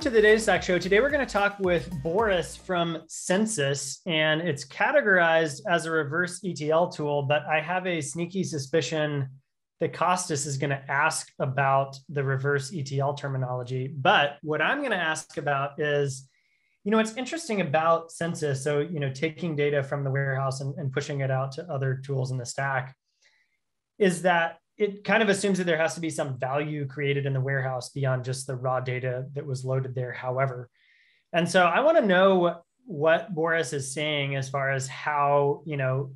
Welcome to the Data Stack Show. Today we're going to talk with Boris from Census, and it's categorized as a reverse ETL tool, but I have a sneaky suspicion that Kostas is going to ask about the reverse ETL terminology. But what I'm going to ask about is, you know, what's interesting about Census, so, you know, taking data from the warehouse and, and pushing it out to other tools in the stack, is that it kind of assumes that there has to be some value created in the warehouse beyond just the raw data that was loaded there, however. And so I want to know what Boris is saying as far as how, you know,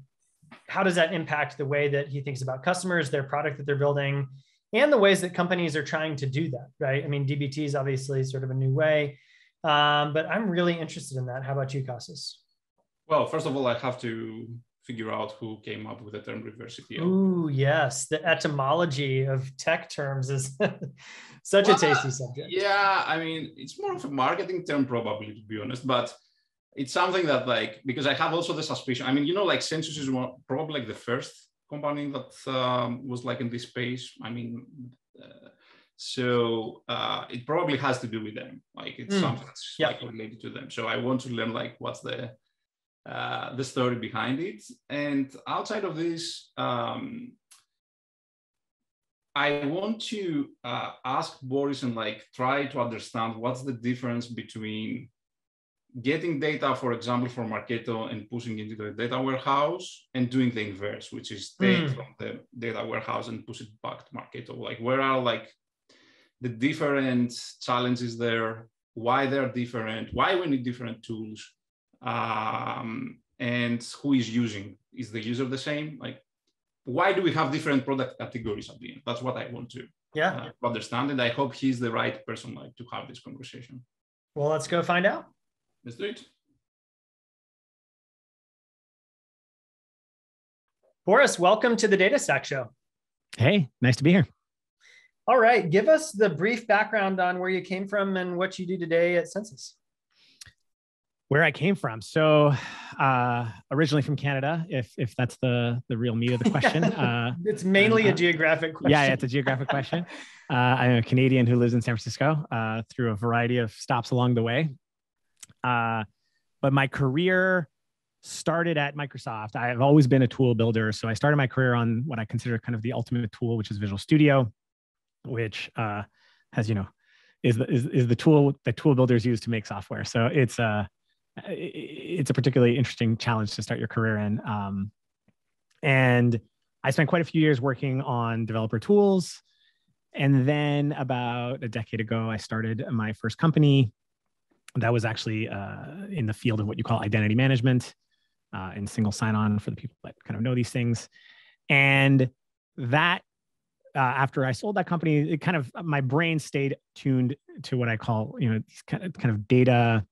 how does that impact the way that he thinks about customers, their product that they're building, and the ways that companies are trying to do that, right? I mean, DBT is obviously sort of a new way, um, but I'm really interested in that. How about you, Kostas? Well, first of all, I have to figure out who came up with the term reverse ETL. Ooh, yes. The etymology of tech terms is such well, a tasty subject. Yeah, I mean, it's more of a marketing term, probably, to be honest, but it's something that, like, because I have also the suspicion. I mean, you know, like Census is one, probably like the first company that um, was like in this space. I mean, uh, so uh, it probably has to do with them. Like, it's mm. something that's like related to them. So I want to learn, like, what's the uh, the story behind it. And outside of this, um, I want to uh, ask Boris and like try to understand what's the difference between getting data, for example, from Marketo and pushing into the data warehouse and doing the inverse, which is take mm. from the data warehouse and push it back to Marketo. Like where are like the different challenges there, why they're different, why we need different tools, um, and who is using? Is the user the same? Like why do we have different product categories at the end? That's what i want to yeah. uh, understand and i hope he's the right person like to have this conversation. Well let's go find out. Let's do it. Boris welcome to the Data Stack show. Hey nice to be here. All right give us the brief background on where you came from and what you do today at Census where I came from. So, uh, originally from Canada, if if that's the the real meat of the question. Uh, it's mainly uh, a geographic question. Yeah, it's a geographic question. Uh, I'm a Canadian who lives in San Francisco uh, through a variety of stops along the way. Uh, but my career started at Microsoft. I've always been a tool builder, so I started my career on what I consider kind of the ultimate tool, which is Visual Studio, which has you know is the, is, is the tool that tool builders use to make software. So it's uh it's a particularly interesting challenge to start your career in. Um, and I spent quite a few years working on developer tools. And then about a decade ago, I started my first company that was actually uh, in the field of what you call identity management uh, and single sign on for the people that kind of know these things. And that, uh, after I sold that company, it kind of my brain stayed tuned to what I call, you know, these kind of, kind of data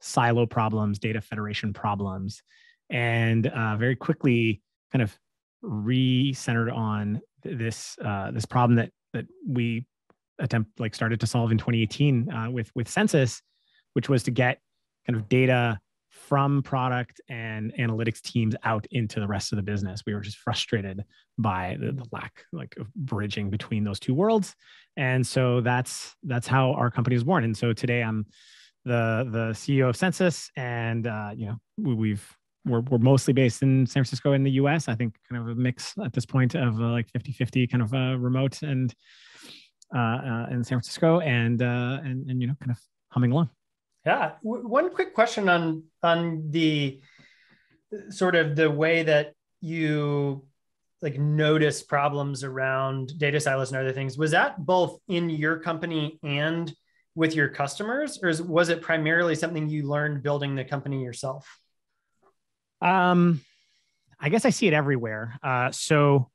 silo problems, data federation problems, and uh, very quickly kind of re-centered on this uh, this problem that that we attempt like started to solve in 2018 uh, with with census, which was to get kind of data from product and analytics teams out into the rest of the business. We were just frustrated by the, the, lack like of bridging between those two worlds. And so that's that's how our company was born. And so today I'm the the CEO of Census, and uh, you know we, have we're, we're mostly based in San Francisco in the U.S. I think kind of a mix at this point of uh, like 50-50 kind of uh, remote and uh, uh, in San Francisco, and uh, and and you know kind of humming along. Yeah, w- one quick question on on the sort of the way that you like notice problems around data silos and other things was that both in your company and with your customers or was it primarily something you learned building the company yourself? Um i guess i see it everywhere. Uh so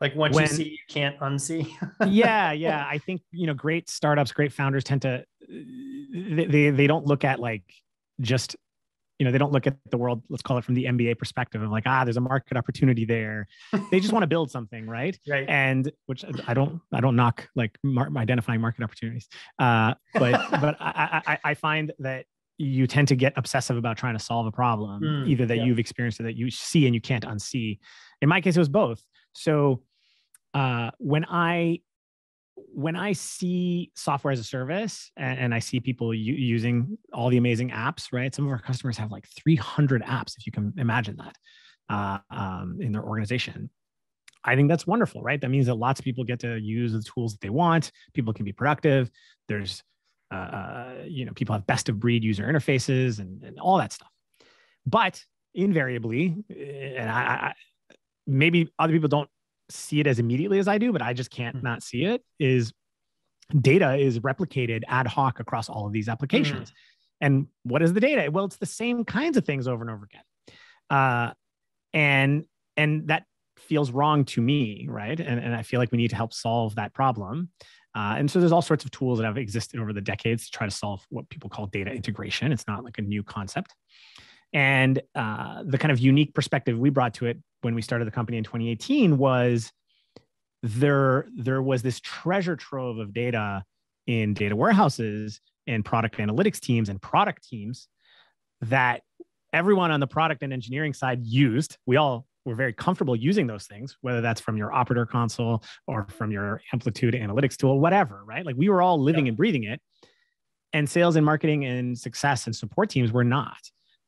like once when, you see you can't unsee? Yeah yeah. I think you know great startups great founders tend to they, they don't look at like just you know they don't look at the world let's call it from the mba perspective of like ah there's a market opportunity there. They just want to build something right? Right. And which i don't i don't knock like mar- identifying market opportunities. Uh, but but I, I, I find that you tend to get obsessive about trying to solve a problem mm, either that yeah. you've experienced or that you see and you can't unsee. In my case it was both. So uh, when i when I see software as a service and, and I see people u- using all the amazing apps, right? Some of our customers have like 300 apps, if you can imagine that, uh, um, in their organization. I think that's wonderful, right? That means that lots of people get to use the tools that they want. People can be productive. There's, uh, uh you know, people have best of breed user interfaces and, and all that stuff. But invariably, eh, and I, I maybe other people don't see it as immediately as I do, but I just can't mm-hmm. not see it is data is replicated ad hoc across all of these applications. Mm-hmm. And what is the data? Well, it's the same kinds of things over and over again. Uh, and and that feels wrong to me, right? And, and I feel like we need to help solve that problem. Uh, and so there's all sorts of tools that have existed over the decades to try to solve what people call data integration. It's not like a new concept. And uh, the kind of unique perspective we brought to it when we started the company in 2018 was there there was this treasure trove of data in data warehouses and product analytics teams and product teams that everyone on the product and engineering side used. We all were very comfortable using those things, whether that's from your operator console or from your amplitude analytics tool, whatever, right? Like we were all living yeah. and breathing it. And sales and marketing and success and support teams were not.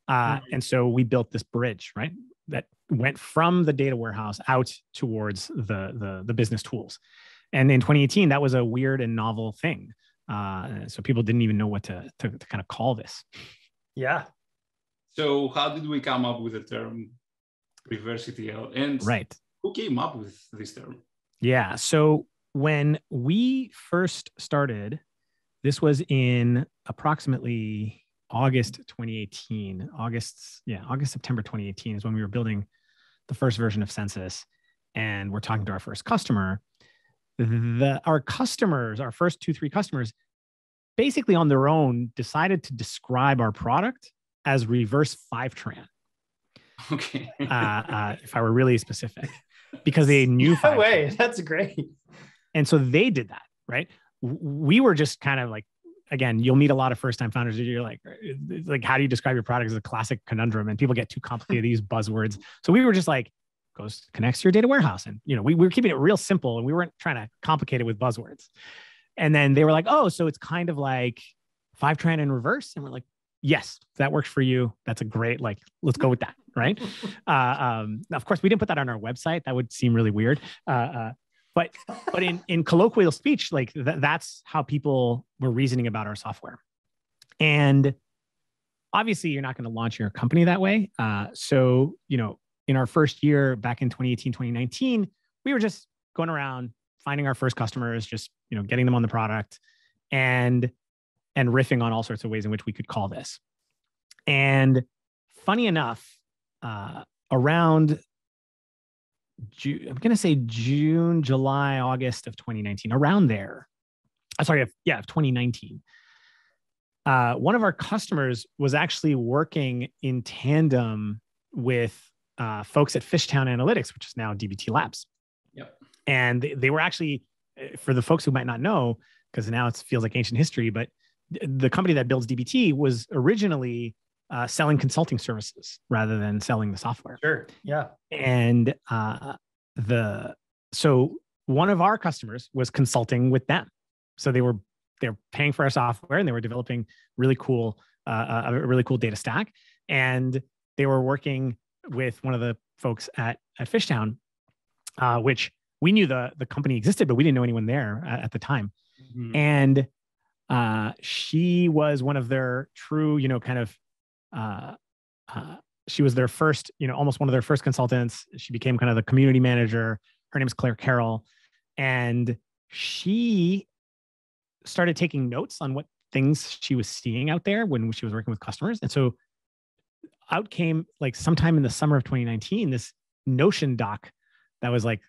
Uh, mm-hmm. And so we built this bridge, right? That went from the data warehouse out towards the, the, the business tools. And in 2018, that was a weird and novel thing. Uh, so people didn't even know what to, to, to kind of call this. Yeah. So how did we come up with the term reverse ETL? And right. who came up with this term? Yeah. So when we first started, this was in approximately August 2018. August, yeah, August, September 2018 is when we were building the first version of Census and we're talking to our first customer. The our customers, our first two, three customers, basically on their own decided to describe our product as reverse Fivetran. Okay. uh, uh, if I were really specific, because they knew. No way, that's great. And so they did that, right? We were just kind of like again, you'll meet a lot of first time founders. You're like, like, how do you describe your product as a classic conundrum? And people get too complicated, these buzzwords. So we were just like, goes connects to your data warehouse. And, you know, we, we were keeping it real simple and we weren't trying to complicate it with buzzwords. And then they were like, oh, so it's kind of like Fivetran in reverse. And we're like, yes, that works for you. That's a great, like, let's go with that. Right. uh, um, of course, we didn't put that on our website. That would seem really weird. Uh, uh, but but in in colloquial speech like th- that's how people were reasoning about our software. And obviously you're not going to launch your company that way. Uh, so you know in our first year back in 2018 2019 we were just going around finding our first customers just you know getting them on the product and and riffing on all sorts of ways in which we could call this. And funny enough uh, around June, I'm going to say June, July, August of 2019, around there. Uh, sorry, yeah, of 2019. Uh, one of our customers was actually working in tandem with uh, folks at Fishtown Analytics, which is now DBT Labs. Yep. And they, they were actually, uh, for the folks who might not know, because now it feels like ancient history, but the company that builds DBT was originally uh, selling consulting services rather than selling the software. Sure. Yeah. And uh, the so one of our customers was consulting with them, so they were they're paying for our software and they were developing really cool uh, a really cool data stack, and they were working with one of the folks at at Fishtown, uh, which we knew the the company existed, but we didn't know anyone there at, at the time, mm-hmm. and uh, she was one of their true, you know, kind of uh, uh, she was their first, you know, almost one of their first consultants. She became kind of the community manager. Her name is Claire Carroll. And she started taking notes on what things she was seeing out there when she was working with customers. And so out came like sometime in the summer of 2019, this Notion doc that was like,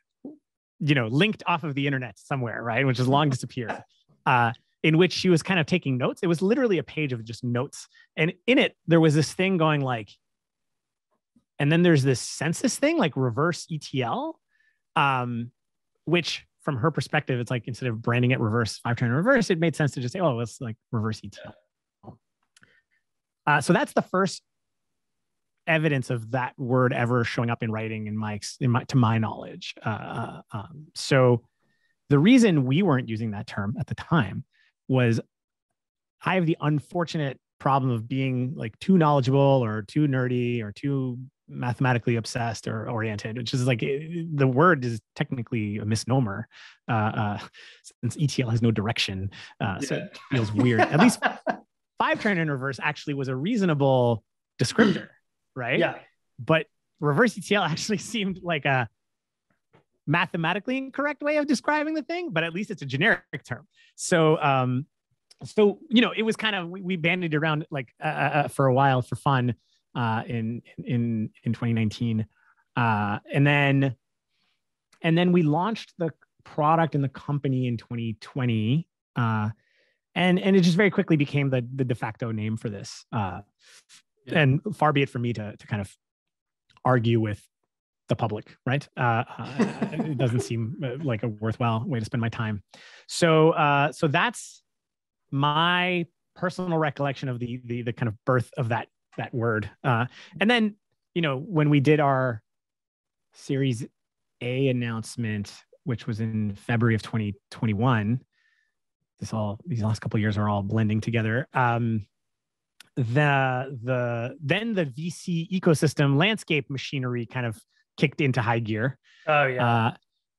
you know, linked off of the internet somewhere, right? Which has long disappeared. Uh, in which she was kind of taking notes. It was literally a page of just notes. And in it, there was this thing going like, and then there's this census thing, like reverse ETL, um, which from her perspective, it's like instead of branding it reverse Fivetran reverse, it made sense to just say, oh, it's like reverse ETL. Uh, so that's the first evidence of that word ever showing up in writing in my, in my to my knowledge. Uh, uh um, so The reason we weren't using that term at the time was I have the unfortunate problem of being like too knowledgeable or too nerdy or too mathematically obsessed or oriented, which is like the word is technically a misnomer uh, uh, since ETL has no direction. Uh, yeah. So it feels weird. At least Fivetran in reverse actually was a reasonable descriptor, right? Yeah. But reverse ETL actually seemed like a mathematically incorrect way of describing the thing, but at least it's a generic term. So, um, so you know, it was kind of we, we bandied around like uh, uh, uh for a while for fun uh, in in in 2019, uh, and then and then we launched the product and the company in 2020. Uh, and and it just very quickly became the the de facto name for this. Uh, yeah. And far be it from me to to kind of argue with the public, right? Uh, uh, it doesn't seem uh, like a worthwhile way to spend my time. So, uh, so that's my personal recollection of the the the kind of birth of that that word. Uh, and then, you know, when we did our Series A announcement, which was in February of 2021, this all these last couple years are all blending together. Um, the the then the VC ecosystem landscape machinery kind of kicked into high gear. Oh yeah. Uh,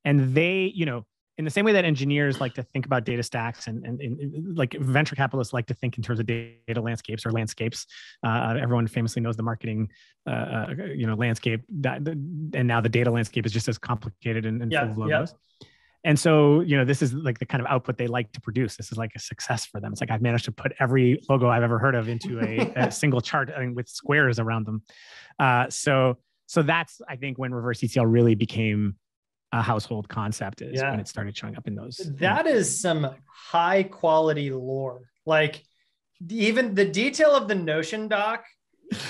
and they, you know, in the same way that engineers like to think about data stacks and, and, and like venture capitalists like to think in terms of data landscapes or landscapes. Uh, everyone famously knows the marketing, uh, uh you know, landscape that, and now the data landscape is just as complicated and, and yeah, full of logos. Yeah. And so, you know, this is like the kind of output they like to produce. This is like a success for them. It's like I've managed to put every logo I've ever heard of into a, a single chart I mean, with squares around them. Uh, so, so that's I think when reverse ETL really became a household concept is yeah. when it started showing up in those. That is some high quality lore. Like even the detail of the Notion doc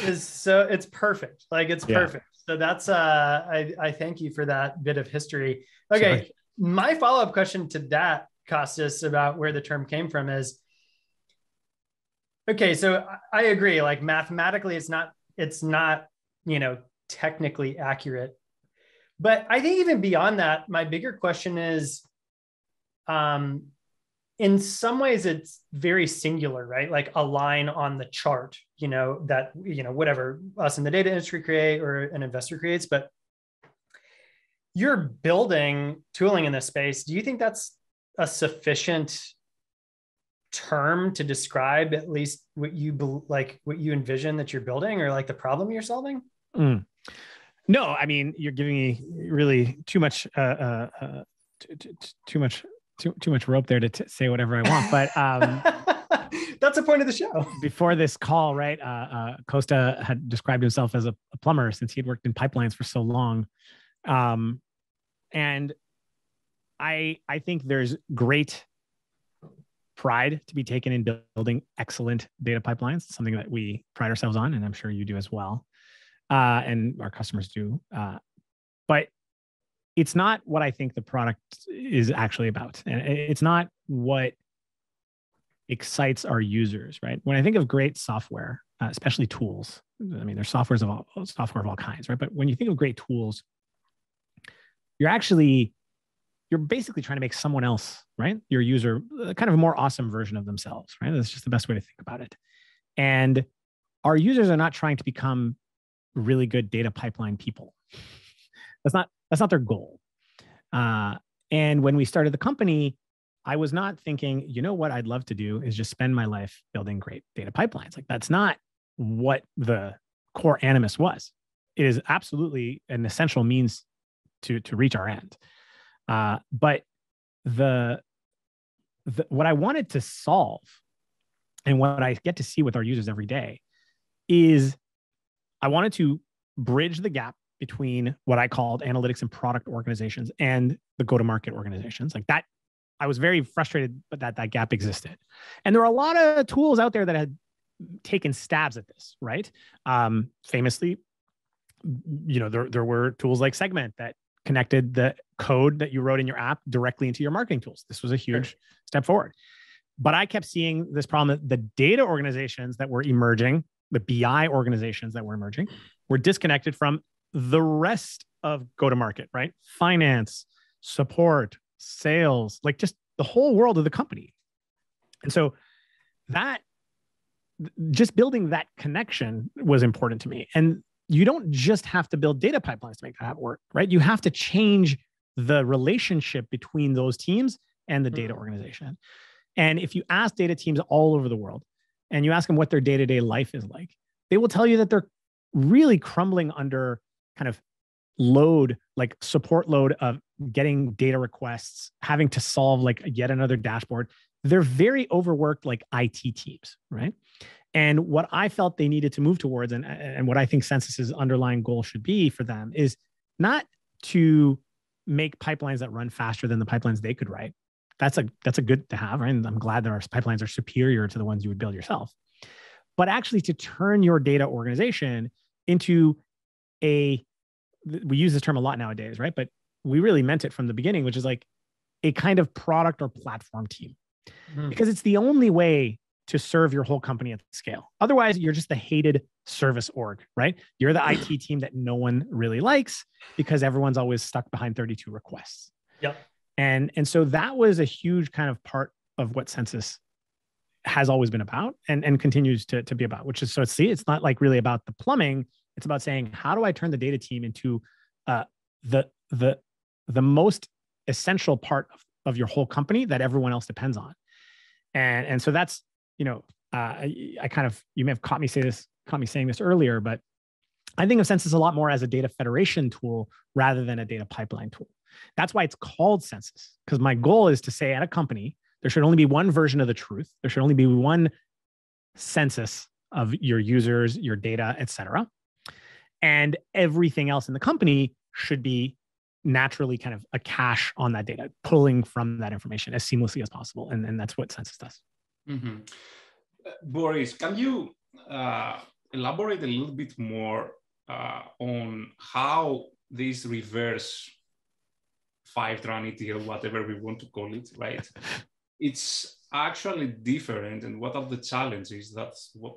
is so it's perfect. Like it's yeah. perfect. So that's uh I, I thank you for that bit of history. Okay. Sorry. My follow-up question to that, Kostas, about where the term came from is okay, so I agree. Like mathematically, it's not, it's not, you know, technically accurate but I think even beyond that, my bigger question is um, in some ways it's very singular, right? Like a line on the chart, you know, that, you know, whatever us in the data industry create or an investor creates, but you're building tooling in this space. Do you think that's a sufficient term to describe at least what you like, what you envision that you're building or like the problem you're solving? Mm. No, I mean you're giving me really too much, uh, uh, uh too, too, too, much, too too much rope there to t- say whatever I want. But um, that's the point of the show. Before this call, right? Uh, uh, Costa had described himself as a, a, plumber since he had worked in pipelines for so long, um, and I I think there's great pride to be taken in building excellent data pipelines. Something that we pride ourselves on, and I'm sure you do as well uh, and our customers do. Uh, but it's not what I think the product is actually about, and it's not what excites our users. Right? When I think of great software, uh, especially tools, I mean, there's softwares of all software of all kinds, right? But when you think of great tools, you're actually you're basically trying to make someone else, right? Your user, uh, kind of a more awesome version of themselves, right? That's just the best way to think about it. And our users are not trying to become really good data pipeline people. That's not that's not their goal. Uh, and when we started the company, I was not thinking, you know what I'd love to do is just spend my life building great data pipelines. Like that's not what the core animus was. It is absolutely an essential means to to reach our end. Uh, but the, the what I wanted to solve and what I get to see with our users every day is I wanted to bridge the gap between what I called analytics and product organizations and the go to market organizations. Like that, I was very frustrated, but that that gap existed. And there are a lot of tools out there that had taken stabs at this, right? Um, famously, you know, there, there were tools like Segment that connected the code that you wrote in your app directly into your marketing tools. This was a huge sure. step forward. But I kept seeing this problem that the data organizations that were emerging the BI organizations that were emerging were disconnected from the rest of go to market, right? Finance, support, sales, like just the whole world of the company. And so that just building that connection was important to me. And you don't just have to build data pipelines to make that work, right? You have to change the relationship between those teams and the data mm-hmm. organization. And if you ask data teams all over the world and you ask them what their day to day life is like, they will tell you that they're really crumbling under kind of load, like support load of getting data requests, having to solve like yet another dashboard. They're very overworked, like IT teams, right? And what I felt they needed to move towards, and, and what I think Census's underlying goal should be for them, is not to make pipelines that run faster than the pipelines they could write. That's a that's a good to have, right? And I'm glad that our pipelines are superior to the ones you would build yourself. But actually, to turn your data organization into a we use this term a lot nowadays, right? But we really meant it from the beginning, which is like a kind of product or platform team, mm. because it's the only way to serve your whole company at scale. Otherwise, you're just the hated service org, right? You're the IT team that no one really likes because everyone's always stuck behind 32 requests. Yep. And and so that was a huge kind of part of what census has always been about and, and continues to, to be about, which is so see, it's not like really about the plumbing. It's about saying, how do I turn the data team into uh, the the the most essential part of, of your whole company that everyone else depends on. And and so that's you know, uh, I, I kind of you may have caught me say this, caught me saying this earlier, but I think of census a lot more as a data federation tool rather than a data pipeline tool. That's why it's called census, because my goal is to say at a company, there should only be one version of the truth. There should only be one census of your users, your data, et cetera. And everything else in the company should be naturally kind of a cache on that data, pulling from that information as seamlessly as possible. And, and that's what census does. Mm-hmm. Uh, Boris, can you uh, elaborate a little bit more uh, on how this reverse Fivetran ETL, whatever we want to call it, right? it's actually different, and what are the challenges that's what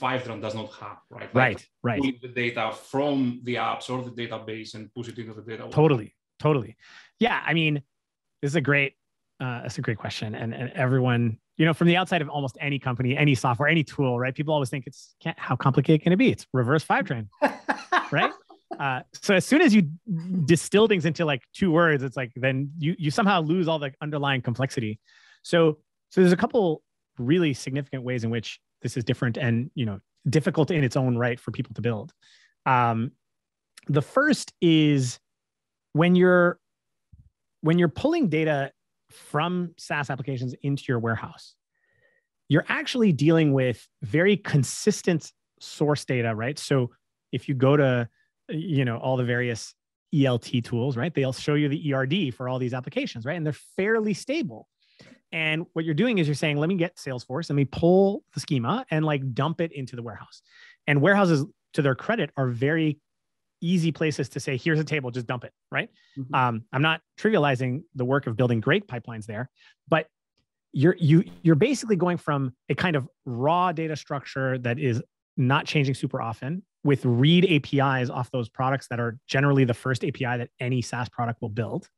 Fivetran does not have, right? Like right, right. Pulling the data from the apps or the database and push it into the data. Totally, totally. Yeah, I mean, this is a great, uh, that's a great question, and and everyone you know, from the outside of almost any company, any software, any tool, right? People always think it's can't, how complicated can it be? It's reverse Fivetran, right? Uh, so as soon as you distill things into like two words, it's like then you you somehow lose all the underlying complexity. So so there's a couple really significant ways in which this is different and you know difficult in its own right for people to build. Um, the first is when you're when you're pulling data from SaaS applications into your warehouse, you're actually dealing with very consistent source data, right? So if you go to, you know, all the various ELT tools, right? They'll show you the ERD for all these applications, right? And they're fairly stable. And what you're doing is you're saying, let me get Salesforce, let me pull the schema and like dump it into the warehouse. And warehouses, to their credit, are very easy places to say, here's a table, just dump it, right? Mm-hmm. Um, I'm not trivializing the work of building great pipelines there, but you're you you're basically going from a kind of raw data structure that is not changing super often with read APIs off those products that are generally the first API that any SaaS product will build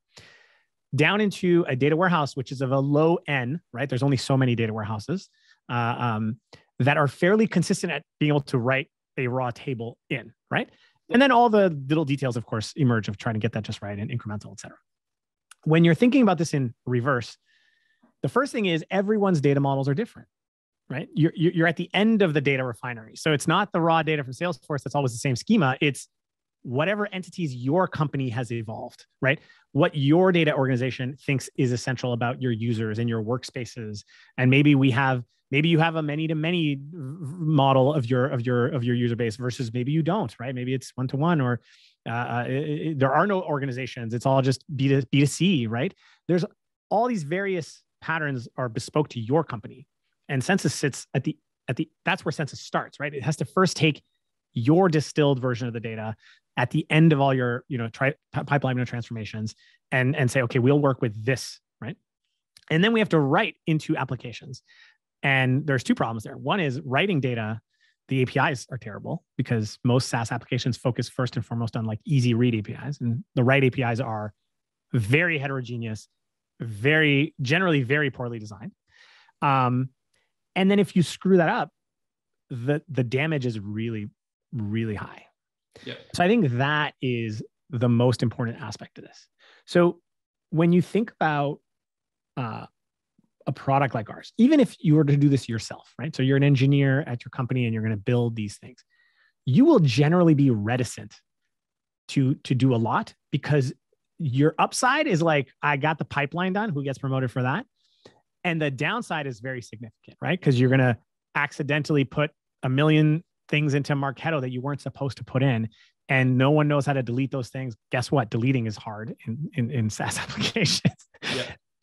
down into a data warehouse, which is of a low N, right? There's only so many data warehouses uh, um, that are fairly consistent at being able to write a raw table in, right? And then all the little details, of course, emerge of trying to get that just right and incremental, et cetera. When you're thinking about this in reverse, the first thing is everyone's data models are different, right? You're, you're at the end of the data refinery. So it's not the raw data from Salesforce that's always the same schema. It's whatever entities your company has evolved, right? What your data organization thinks is essential about your users and your workspaces. And maybe we have maybe you have a many to many model of your of your of your user base versus maybe you don't right maybe it's one to one or uh, it, it, there are no organizations it's all just b to b to c right there's all these various patterns are bespoke to your company and census sits at the at the that's where census starts right it has to first take your distilled version of the data at the end of all your you know tri- pipeline transformations and and say okay we'll work with this right and then we have to write into applications and there's two problems there. One is writing data, the APIs are terrible because most SaaS applications focus first and foremost on like easy read APIs. And the write APIs are very heterogeneous, very generally very poorly designed. Um, and then if you screw that up, the the damage is really really high. Yeah. So I think that is the most important aspect of this. So when you think about uh, a product like ours, even if you were to do this yourself, right? So you're an engineer at your company and you're going to build these things, you will generally be reticent to to do a lot because your upside is like I got the pipeline done. Who gets promoted for that? And the downside is very significant, right? Because you're going to accidentally put a million things into Marketo that you weren't supposed to put in, and no one knows how to delete those things. Guess what? Deleting is hard in in, in SaaS applications.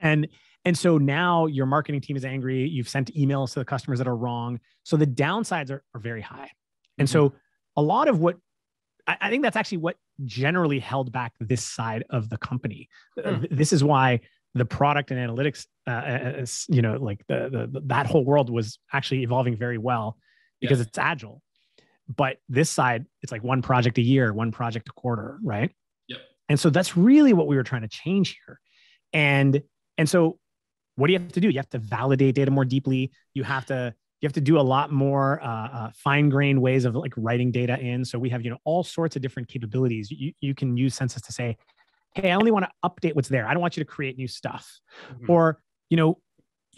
And and so now your marketing team is angry. You've sent emails to the customers that are wrong. So the downsides are, are very high. And Mm-hmm. so a lot of what I, I think that's actually what generally held back this side of the company. Hmm. This is why the product and analytics, uh, is, you know, like the, the that whole world was actually evolving very well because Yeah. it's agile. But this side, it's like one project a year, one project a quarter, right? Yep. And so that's really what we were trying to change here. And and so what do you have to do? You have to validate data more deeply. You have to you have to do a lot more uh, uh, fine-grained ways of like writing data in. So we have you know all sorts of different capabilities. You you can use Census to say, hey, I only want to update what's there. I don't want you to create new stuff. Mhm. Or you know,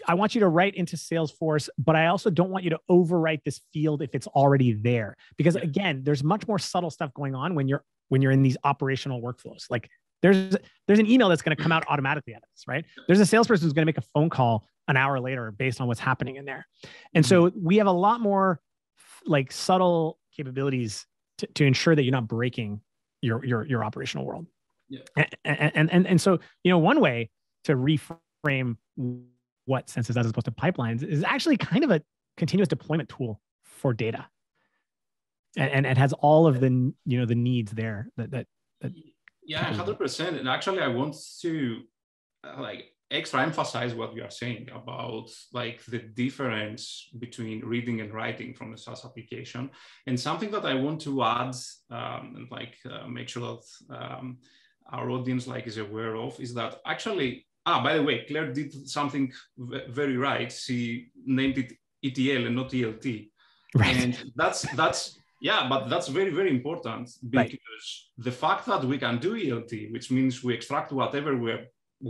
I want you to write into Salesforce, but I also don't want you to overwrite this field if it's already there. Because again, there's much more subtle stuff going on when you're when you're in these operational workflows. Like there's there's an email that's going to come out automatically out of this, right? There's a salesperson who's going to make a phone call an hour later based on what's happening in there. And so we have a lot more like subtle capabilities to, to ensure that you're not breaking your your your operational world. And, and and so you know one way to reframe what Census does as opposed to pipelines is actually kind of a continuous deployment tool for data. And, and it has all of the you know the needs there that that yeah, hundred percent. And actually, I want to uh, like extra emphasize what you are saying about like the difference between reading and writing from the SaaS application. And something that I want to add um, and like uh, make sure that um, our audience like is aware of is that actually. Ah, by the way, Claire did something very right. She named it ETL and not ELT. right and that's that's yeah but that's very very important because Right. the fact that we can do elt which means we extract whatever we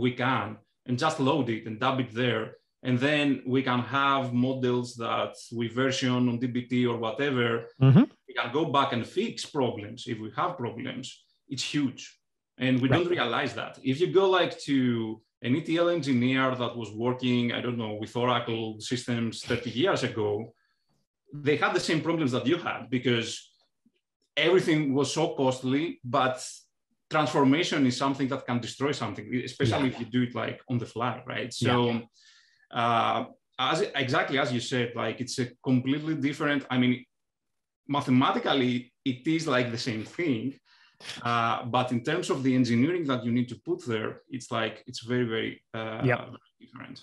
we can and just load it and dub it there and then we can have models that we version on dbt or whatever Mhm. we can go back and fix problems if we have problems it's huge and we Right. don't realize that. If you go like to an etl engineer that was working i don't know with oracle systems 30 years ago they had the same problems that you had because everything was so costly but transformation is something that can destroy something especially if you do it like on the fly right? So uh, as exactly as you said like it's a completely different i mean mathematically it is like the same thing uh, but in terms of the engineering that you need to put there it's like it's very very uh, Yep. different.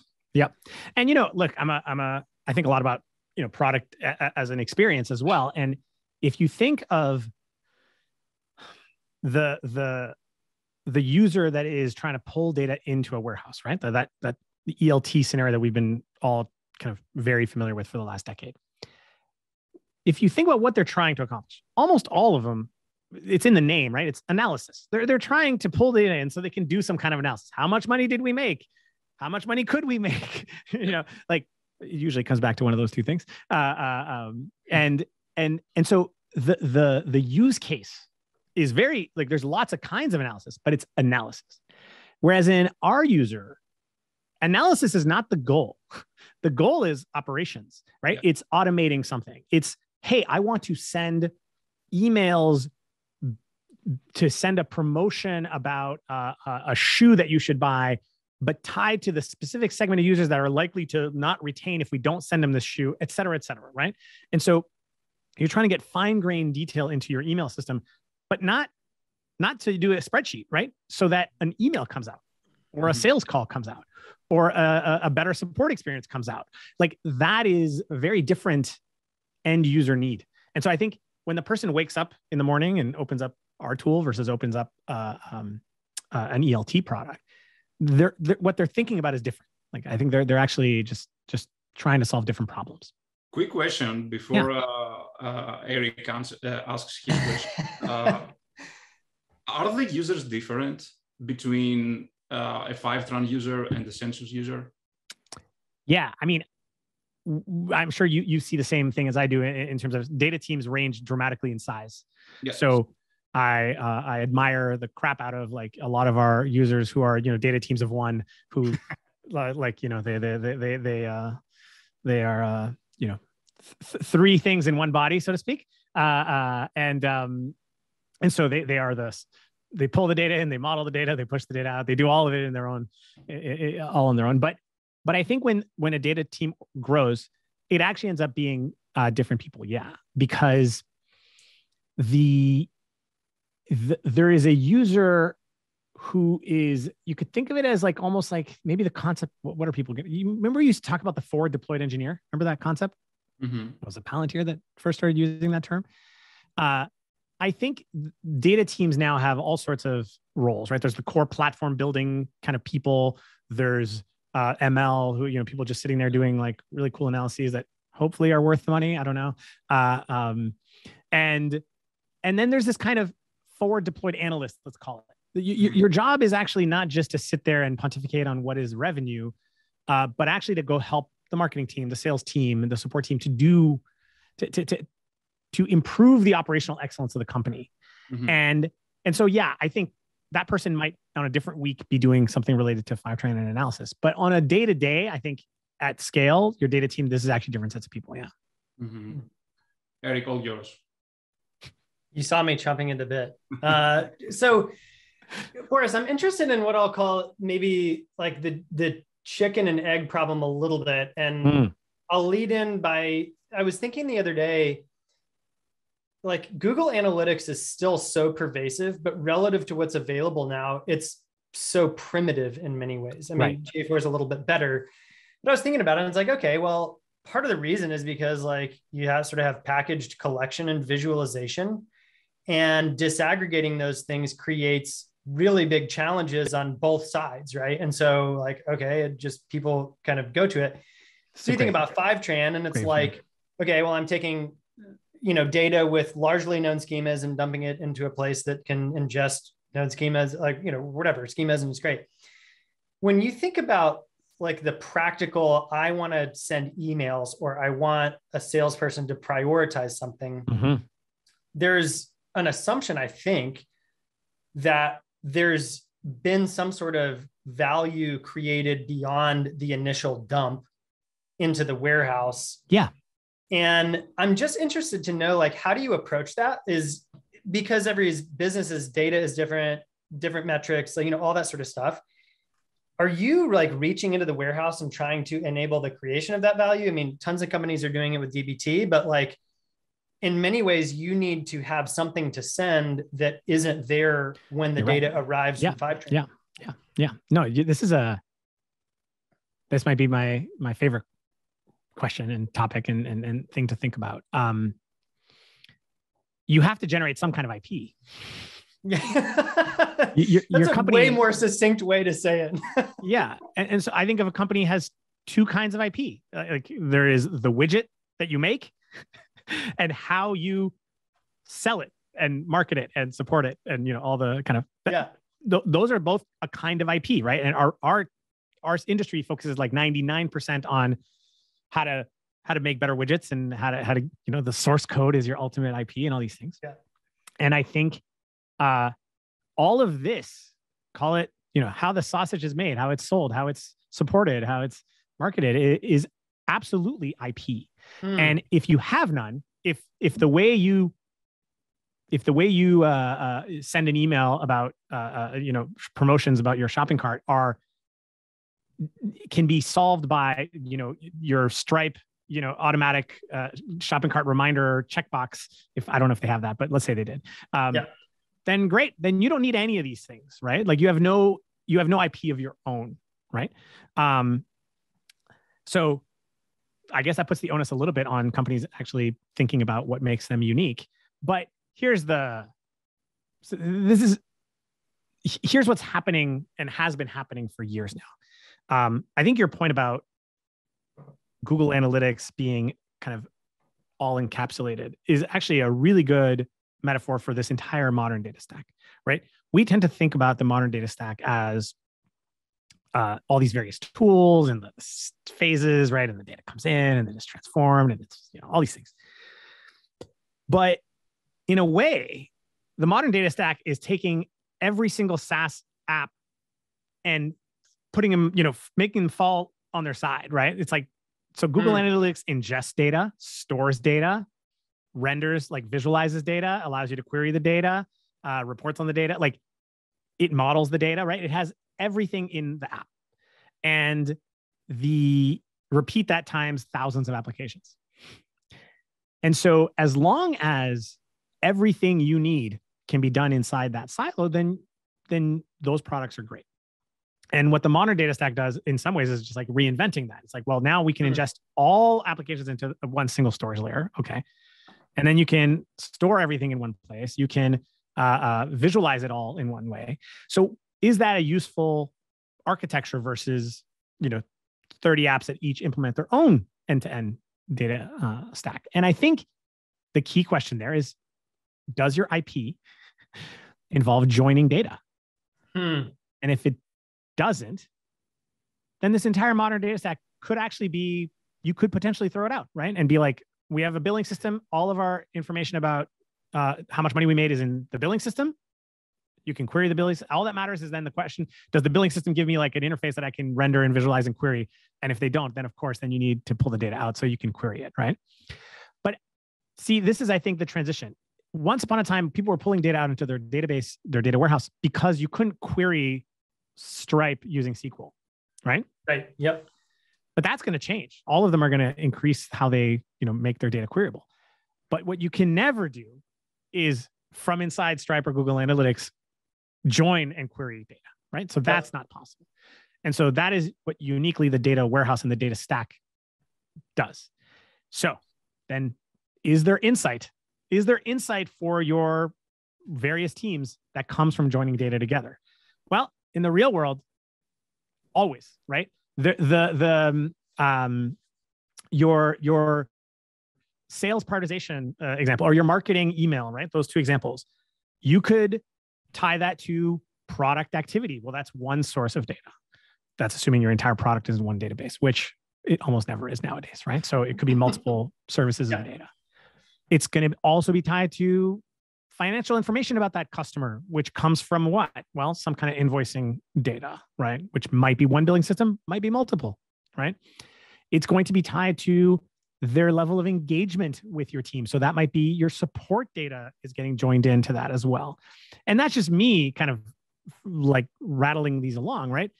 And you know look i'm a i'm a i think a lot about you know product a- as an experience as well. And if you think of the the the user that is trying to pull data into a warehouse right? That that, that the elt scenario that we've been all kind of very familiar with for the last decade. If you think about what they're trying to accomplish almost all of them it's in the name right? It's analysis. They're, they're trying to pull data in so they can do some kind of analysis. How much money did we make? How much money could we make? You know like it usually comes back to one of those two things. Uh, uh, um, and and and so the the the use case is very like there's lots of kinds of analysis but it's analysis. Whereas in our user analysis is not the goal. The goal is operations right? It's automating something. It's hey i want to send emails to send a promotion about uh, a- shoe that you should buy but tied to the specific segment of users that are likely to not retain if we don't send them this shoe, et cetera, et cetera, right? And so you're trying to get fine-grained detail into your email system, but not not to do a spreadsheet, right? So that an email comes out, or a Mhm. sales call comes out, or a, a a better support experience comes out. Like that is a very different end user need. And so I think when the person wakes up in the morning and opens up our tool versus opens up uh, um, uh, an ELT product, they're, they're what they're thinking about is different. Like I think they're they're actually just just trying to solve different problems. Quick question before yeah. uh, uh, Eric answer, uh, asks his question. Uh, are the users different between uh, a Fivetran user and the Census user? Yeah, I mean, I'm sure you you see the same thing as I do in, in terms of data teams range dramatically in size. Yes. So I uh, I admire the crap out of like a lot of our users who are you know data teams of one who like you know they they they they they uh they are uh you know th- three things in one body so to speak. Uh, uh and um and so they they are this they pull the data in they model the data they push the data out they do all of it in their own it, it, all on their own. But but I think when when a data team grows it actually ends up being uh, different people. Yeah because the, the there is a user who is you could think of it as like almost like maybe the concept what, are people getting you remember you used to talk about the forward deployed engineer? Remember that concept? Mm-hmm. was it palantir that first started using that term? Uh, i think data teams now have all sorts of roles right? There's the core platform building kind of people. There's uh, ml who you know people just sitting there doing like really cool analyses that hopefully are worth the money. I don't know. Uh, um, and and then there's this kind of forward deployed analyst let's call it you, your job is actually not just to sit there and pontificate on what is revenue, uh, but actually to go help the marketing team, the sales team, and the support team to do to to to, to improve the operational excellence of the company. Mm-hmm. And and so yeah, I think that person might on a different week be doing something related to Fivetran and analysis, but on a day to day, I think at scale, your data team, this is actually different sets of people. Yeah. Mm-hmm. Eric, all yours. You saw me chomping at the bit. Uh, so Boris, I'm interested in what I'll call maybe like the the chicken and egg problem a little bit, and mm. I'll lead in by I was thinking the other day, like Google Analytics is still so pervasive, but relative to what's available now, it's so primitive in many ways. I mean, right. GA4 is a little bit better, but I was thinking about it, and it's like, okay, well, part of the reason is because like you have sort of have packaged collection and visualization and disaggregating those things creates really big challenges on both sides, right? And so, like, okay, it just people kind of go to it. So you think about Fivetran, and it's like, okay, well, I'm taking, you know, data with largely known schemas and dumping it into a place that can ingest known schemas, like, you know, whatever schemas, is great. When you think about like the practical, I want to send emails or I want a salesperson to prioritize something, mm-hmm. there's an assumption, I think, that there's been some sort of value created beyond the initial dump into the warehouse. Yeah. And I'm just interested to know like how do you approach that is because every business's data is different, different metrics, so you know all that sort of stuff. Are you like reaching into the warehouse and trying to enable the creation of that value? I mean, tons of companies are doing it with DBT, but like in many ways you need to have something to send that isn't there when the data arrives yeah. from Fivetran. Yeah, yeah, yeah. No, this is a this might be my my favorite question and topic and and, and thing to think about. Um, you have to generate some kind of IP. Yeah, your, That's your company, a way more succinct way to say it. yeah, and, and so I think if a company has two kinds of IP, uh, like there is the widget that you make and how you sell it and market it and support it and you know all the kind of yeah. Th- those are both a kind of IP right? And our our our industry focuses like 99% on how to how to make better widgets and how to how to you know the source code is your ultimate IP and all these things. Yeah. And I think uh all of this call it you know how the sausage is made how it's sold how it's supported how it's marketed is absolutely IP Hmm. And if you have none, if if the way you if the way you uh, uh, send an email about uh, uh, you know promotions about your shopping cart are can be solved by you know your Stripe you know automatic uh, shopping cart reminder checkbox if I don't know if they have that but let's say they did um, yeah. then great then you don't need any of these things right like you have no you have no IP of your own right um, so I guess that puts the onus a little bit on companies actually thinking about what makes them unique. But here's the so this is here's what's happening and has been happening for years now. Um, I think your point about Google Analytics being kind of all encapsulated is actually a really good metaphor for this entire modern data stack, right? We tend to think about the modern data stack as uh, all these various tools and the phases, right? And the data comes in and then it's transformed and it's, you know, all these things. But in a way, the modern data stack is taking every single SaaS app and putting them, you know, making them fall on their side, right? It's like, so Google mm. Analytics ingests data, stores data, renders, like visualizes data, allows you to query the data, uh, reports on the data. Like it models the data, right? It has everything in the app. And the repeat that times thousands of applications. And so as long as everything you need can be done inside that silo, then then those products are great. And what the modern data stack does in some ways is just like reinventing that. It's like, well, now we can ingest all applications into one single storage layer. Okay. And then you can store everything in one place. You can uh, uh, visualize it all in one way. So is that a useful architecture versus, you know, 30 apps that each implement their own end-to-end data uh, stack? And I think the key question there is, does your IP involve joining data? Hmm. And if it doesn't, then this entire modern data stack could actually be, you could potentially throw it out, right? And be like, we have a billing system. All of our information about uh, how much money we made is in the billing system. You can query the billing. All that matters is then the question: Does the billing system give me like an interface that I can render and visualize and query? And if they don't, then of course, then you need to pull the data out so you can query it, right? But see, this is I think the transition once upon a time, people were pulling data out into their database, their data warehouse, because you couldn't query Stripe using SQL, right? Right. Yep. But that's going to change. All of them are going to increase how they, you know, make their data queryable. But what you can never do is from inside Stripe or Google Analytics, join and query data, right? So that's not possible. And so that is what uniquely the data warehouse and the data stack does. So then is there insight is there insight for your various teams that comes from joining data together? Well, in the real world, always, right? The the the um, your your sales prioritization uh, example or your marketing email, right? Those two examples, you could tie that to product activity. Well, that's one source of data. That's assuming your entire product is in one database, which it almost never is nowadays, right? So it could be multiple services yeah. of data. It's going to also be tied to financial information about that customer, which comes from what? Well, some kind of invoicing data, right? Which might be one billing system, might be multiple, right? It's going to be tied to their level of engagement with your team. So that might be your support data is getting joined into that as well. And that's just me kind of like rattling these along, right?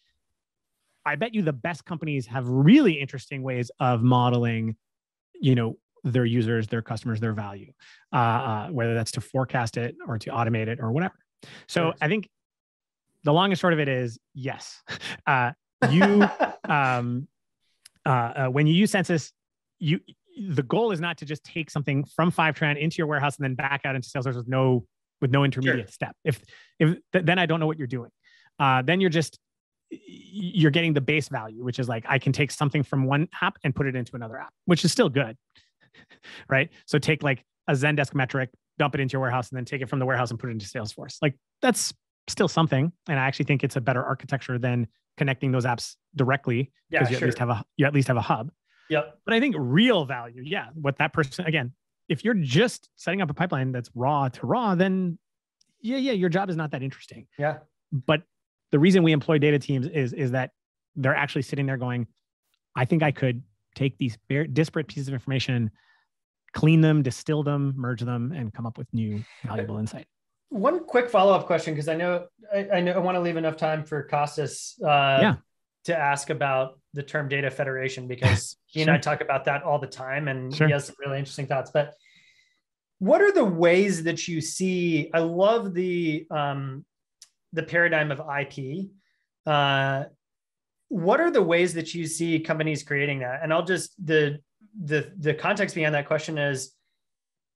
I bet you the best companies have really interesting ways of modeling, you know, their users, their customers, their value, uh, uh, whether that's to forecast it or to automate it or whatever. So yes. I think the long and short of it is yes. Uh, you, um, uh, uh, when you use Census, you the goal is not to just take something from Fivetran into your warehouse and then back out into Salesforce with no with no intermediate sure. step. If if th- then I don't know what you're doing. Uh, then you're just you're getting the base value, which is like I can take something from one app and put it into another app, which is still good. right? So take like a Zendesk metric, dump it into your warehouse, and then take it from the warehouse and put it into Salesforce. Like that's still something. And I actually think it's a better architecture than connecting those apps directly because yeah, you sure. at least have a you at least have a hub. Yep. But I think real value, yeah, what that person again, if you're just setting up a pipeline that's raw to raw, then yeah, yeah, your job is not that interesting. Yeah. But the reason we employ data teams is is that they're actually sitting there going, I think I could take these disparate pieces of information clean them, distill them, merge them, and come up with new valuable insight. One quick follow up question, because I know I, I, know I want to leave enough time for Kostas uh, yeah. to ask about the term data federation because he and I talk about that all the time, and sure. he has some really interesting thoughts. But what are the ways that you see? I love the um, the paradigm of IP. Uh, what are the ways that you see companies creating that? And I'll just the the the context behind that question is,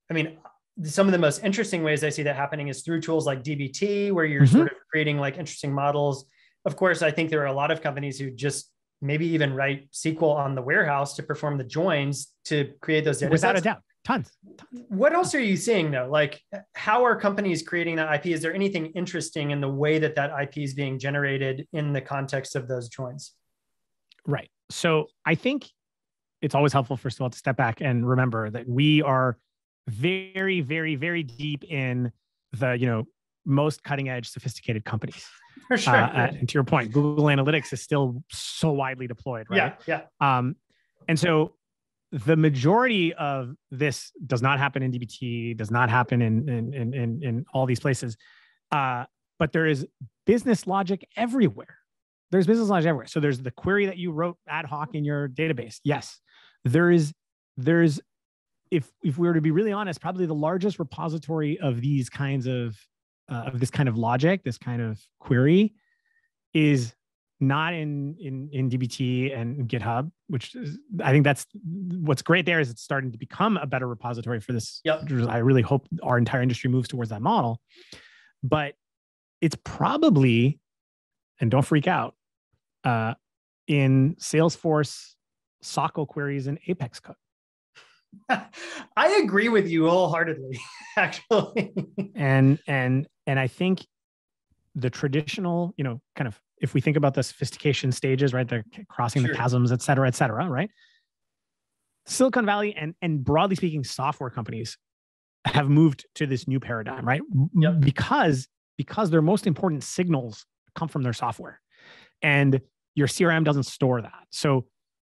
I mean, some of the most interesting ways I see that happening is through tools like DBT, where you're mm-hmm. sort of creating like interesting models. Of course, I think there are a lot of companies who just maybe even write SQL on the warehouse to perform the joins to create those data without sets. a doubt. Tons, tons. What else are you seeing though? Like, how are companies creating that IP? Is there anything interesting in the way that that IP is being generated in the context of those joins? Right. So I think it's always helpful, first of all, to step back and remember that we are very, very, very deep in the you know most cutting edge, sophisticated companies. For sure. Uh, and to your point, Google Analytics is still so widely deployed, right? Yeah, yeah. Um, and so the majority of this does not happen in DBT, does not happen in in in in, in all these places. Uh, but there is business logic everywhere. There's business logic everywhere. So there's the query that you wrote ad hoc in your database. Yes, there is. There's if if we were to be really honest, probably the largest repository of these kinds of uh, of this kind of logic, this kind of query, is not in in in dbt and github which is, i think that's what's great there is it's starting to become a better repository for this. Yep. i really hope our entire industry moves towards that model. But it's probably and don't freak out uh, in salesforce SOQL queries and apex code. I agree with you wholeheartedly actually. And and and i think the traditional you know kind of if we think about the sophistication stages, right, the crossing sure. the chasms, et cetera, et cetera, right? Silicon Valley and and broadly speaking, software companies have moved to this new paradigm, right? Yep. Because because their most important signals come from their software, and your CRM doesn't store that. So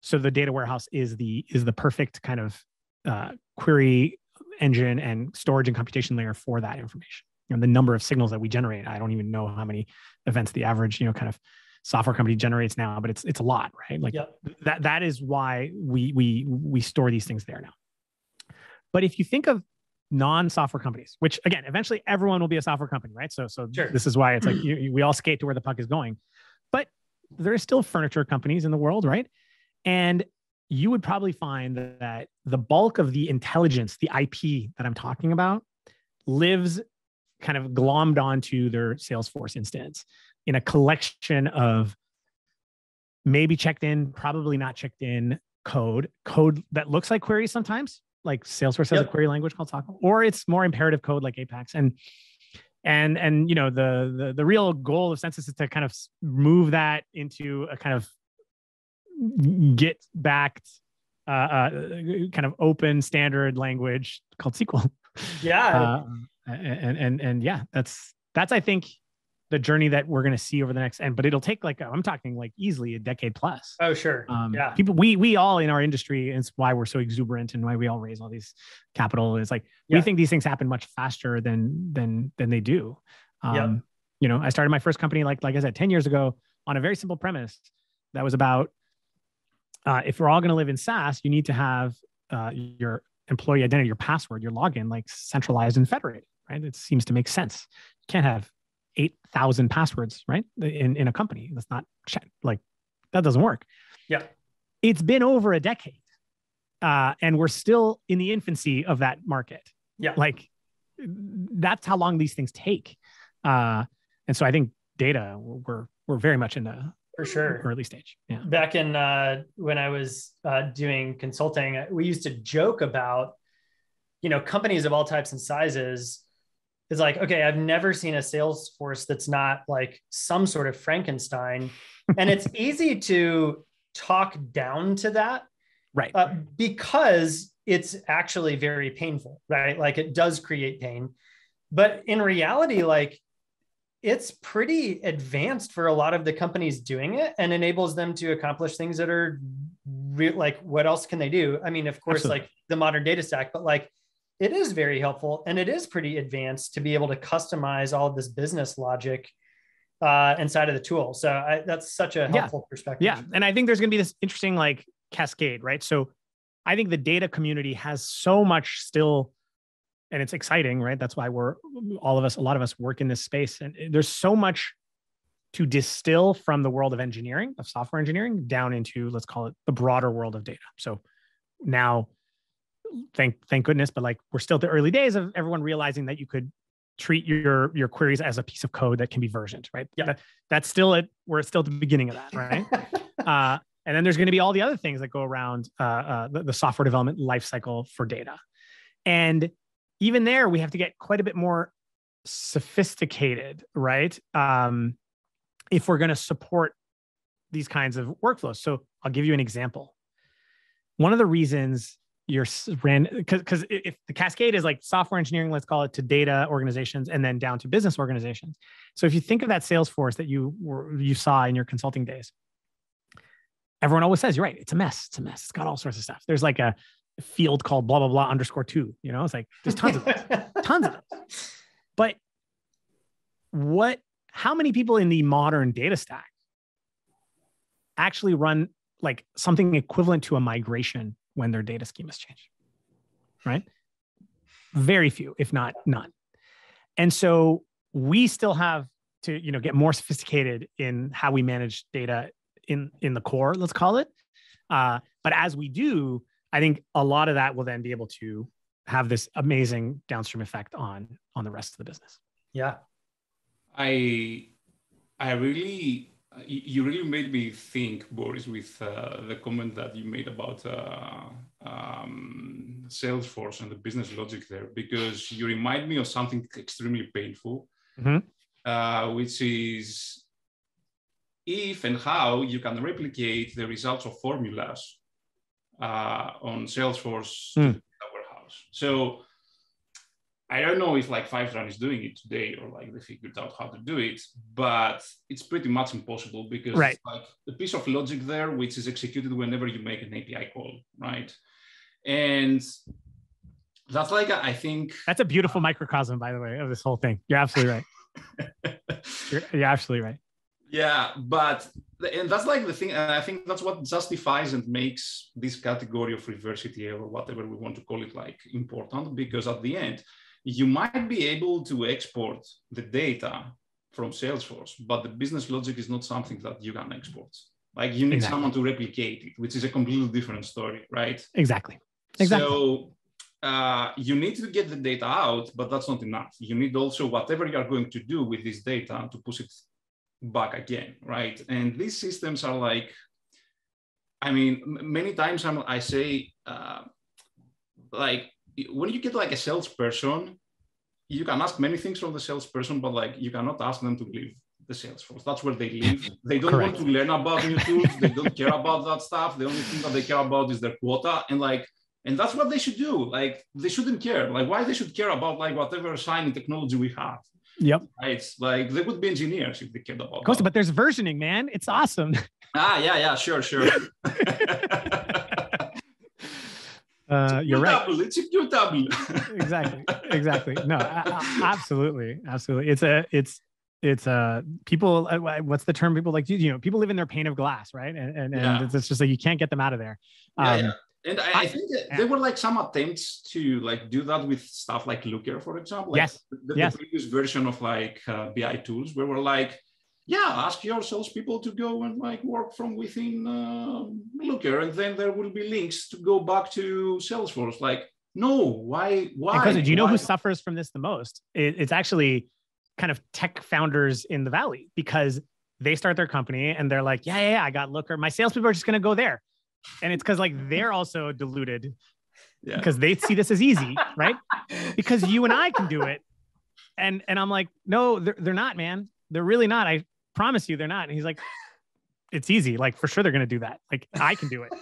so the data warehouse is the is the perfect kind of uh, query engine and storage and computation layer for that information you know, the number of signals that we generate. I don't even know how many events the average, you know, kind of software company generates now, but it's it's a lot, right? Like yep. that that is why we we we store these things there now. But if you think of non-software companies, which again, eventually everyone will be a software company, right? So so sure. this is why it's like you, we all skate to where the puck is going. But there is still furniture companies in the world, right? And you would probably find that the bulk of the intelligence, the IP that I'm talking about, lives kind of glommed onto their Salesforce instance in a collection of maybe checked in, probably not checked in code, code that looks like queries sometimes, like Salesforce has yep. a query language called Taco, or it's more imperative code like Apex. And and and you know the, the the real goal of census is to kind of move that into a kind of Git backed uh, uh, kind of open standard language called SQL. Yeah. Uh, and and and yeah, that's that's I think the journey that we're going to see over the next end but it'll take like i'm talking like easily a decade plus. Oh sure. Um, yeah. people we we all in our industry and it's why we're so exuberant and why we all raise all these capital is like yeah. we think these things happen much faster than than than they do. Um yep. you know i started my first company like like i said 10 years ago on a very simple premise that was about uh, if we're all going to live in SaaS, you need to have uh, your employee identity, your password, your login, like centralized and federated right? It seems to make sense. You can't have 8,000 passwords, right? In, in a company. That's not like, that doesn't work. Yeah. It's been over a decade. Uh, and we're still in the infancy of that market. Yeah. Like that's how long these things take. Uh, and so I think data, we're, we're very much in the for sure early stage. Yeah. Back in uh, when I was uh, doing consulting, we used to joke about, you know, companies of all types and sizes is like, okay, I've never seen a Salesforce that's not like some sort of Frankenstein. and it's easy to talk down to that. Right. Uh, because it's actually very painful, right? Like it does create pain. But in reality, like it's pretty advanced for a lot of the companies doing it and enables them to accomplish things that are re- like, what else can they do? I mean, of course, Absolutely. like the modern data stack, but like it is very helpful and it is pretty advanced to be able to customize all of this business logic uh, inside of the tool. So I, that's such a helpful yeah. perspective. Yeah. And I think there's going to be this interesting like cascade, right? So I think the data community has so much still, and it's exciting, right? That's why we're all of us, a lot of us work in this space. And there's so much to distill from the world of engineering, of software engineering, down into, let's call it the broader world of data. So now thank thank goodness, but like we're still at the early days of everyone realizing that you could treat your your queries as a piece of code that can be versioned, right? Yeah. That, that's still it. We're still at the beginning of that, right? uh, and then there's going to be all the other things that go around uh, uh, the, the software development lifecycle for data. And even there, we have to get quite a bit more sophisticated, right? Um, if we're going to support these kinds of workflows. So I'll give you an example. One of the reasons you're ran because because if the cascade is like software engineering, let's call it to data organizations and then down to business organizations. So if you think of that Salesforce that you were you saw in your consulting days, everyone always says you're right. It's a mess. It's a mess. It's got all sorts of stuff. There's like a field called blah blah blah underscore two. You know, it's like there's tons of those, tons of those. But what? How many people in the modern data stack actually run like something equivalent to a migration when their data schemas change? Right? Very few, if not none. And so we still have to, you know, get more sophisticated in how we manage data in in the core, let's call it. Uh, but as we do, I think a lot of that will then be able to have this amazing downstream effect on on the rest of the business. Yeah. I I really you really made me think, Boris, with uh, the comment that you made about uh, um, Salesforce and the business logic there, because you remind me of something extremely painful, Mhm. uh, which is if and how you can replicate the results of formulas uh, on Salesforce Hmm. warehouse. So I don't know if like Fivetran is doing it today or like they figured out how to do it, but it's pretty much impossible because Right. it's like a piece of logic there which is executed whenever you make an API call, right? And that's like I think That's a beautiful microcosm, by the way, of this whole thing. You're absolutely right. You're, you're absolutely right. yeah but and that's like the thing and i think that's what justifies and makes this category of reverse etl or whatever we want to call it like important because at the end you might be able to export the data from salesforce but the business logic is not something that you can export like you need Exactly. someone to replicate it which is a completely different story right Exactly. Exactly. so uh, you need to get the data out, but that's not enough. You need also whatever you are going to do with this data to push it back again, right? And these systems are like, I mean, many times I'm, I say, uh, like when you get like a salesperson, you can ask many things from the salesperson, but like you cannot ask them to leave the Salesforce. That's where they live. They don't Correct. want to learn about new tools. They don't care about that stuff. The only thing that they care about is their quota. And like, and that's what they should do. Like, they shouldn't care. Like, why they should care about like whatever shiny technology we have. Yep. Right? Like, they would be engineers if they cared about. Costa, that. but there's versioning, man. It's awesome. ah, yeah, yeah, sure, sure. Uh, you're right. Double. It's a double. exactly exactly no absolutely absolutely it's a it's it's uh people what's the term people like to you know people live in their pane of glass right and and, Yeah. and it's, just like you can't get them out of there Yeah, um yeah. And I, I think that there were like some attempts to like do that with stuff like Looker, for example. Like Yes, The, the yes. previous version of like uh, BI tools, where we're like, yeah, ask your salespeople to go and like work from within uh, Looker, and then there will be links to go back to Salesforce. Like, no, why? Why? Because do you know Why? who suffers from this the most it, it's actually kind of tech founders in the valley because they start their company and they're like yeah yeah, yeah i got looker my salespeople are just going to go there and it's because like they're also deluded Yeah. because they see this as easy right because you and I can do it. And and I'm like, no, they're, they're not, man. They're really not. I promise you they're not. And he's like, it's easy. Like for sure they're gonna do that. Like I can do it.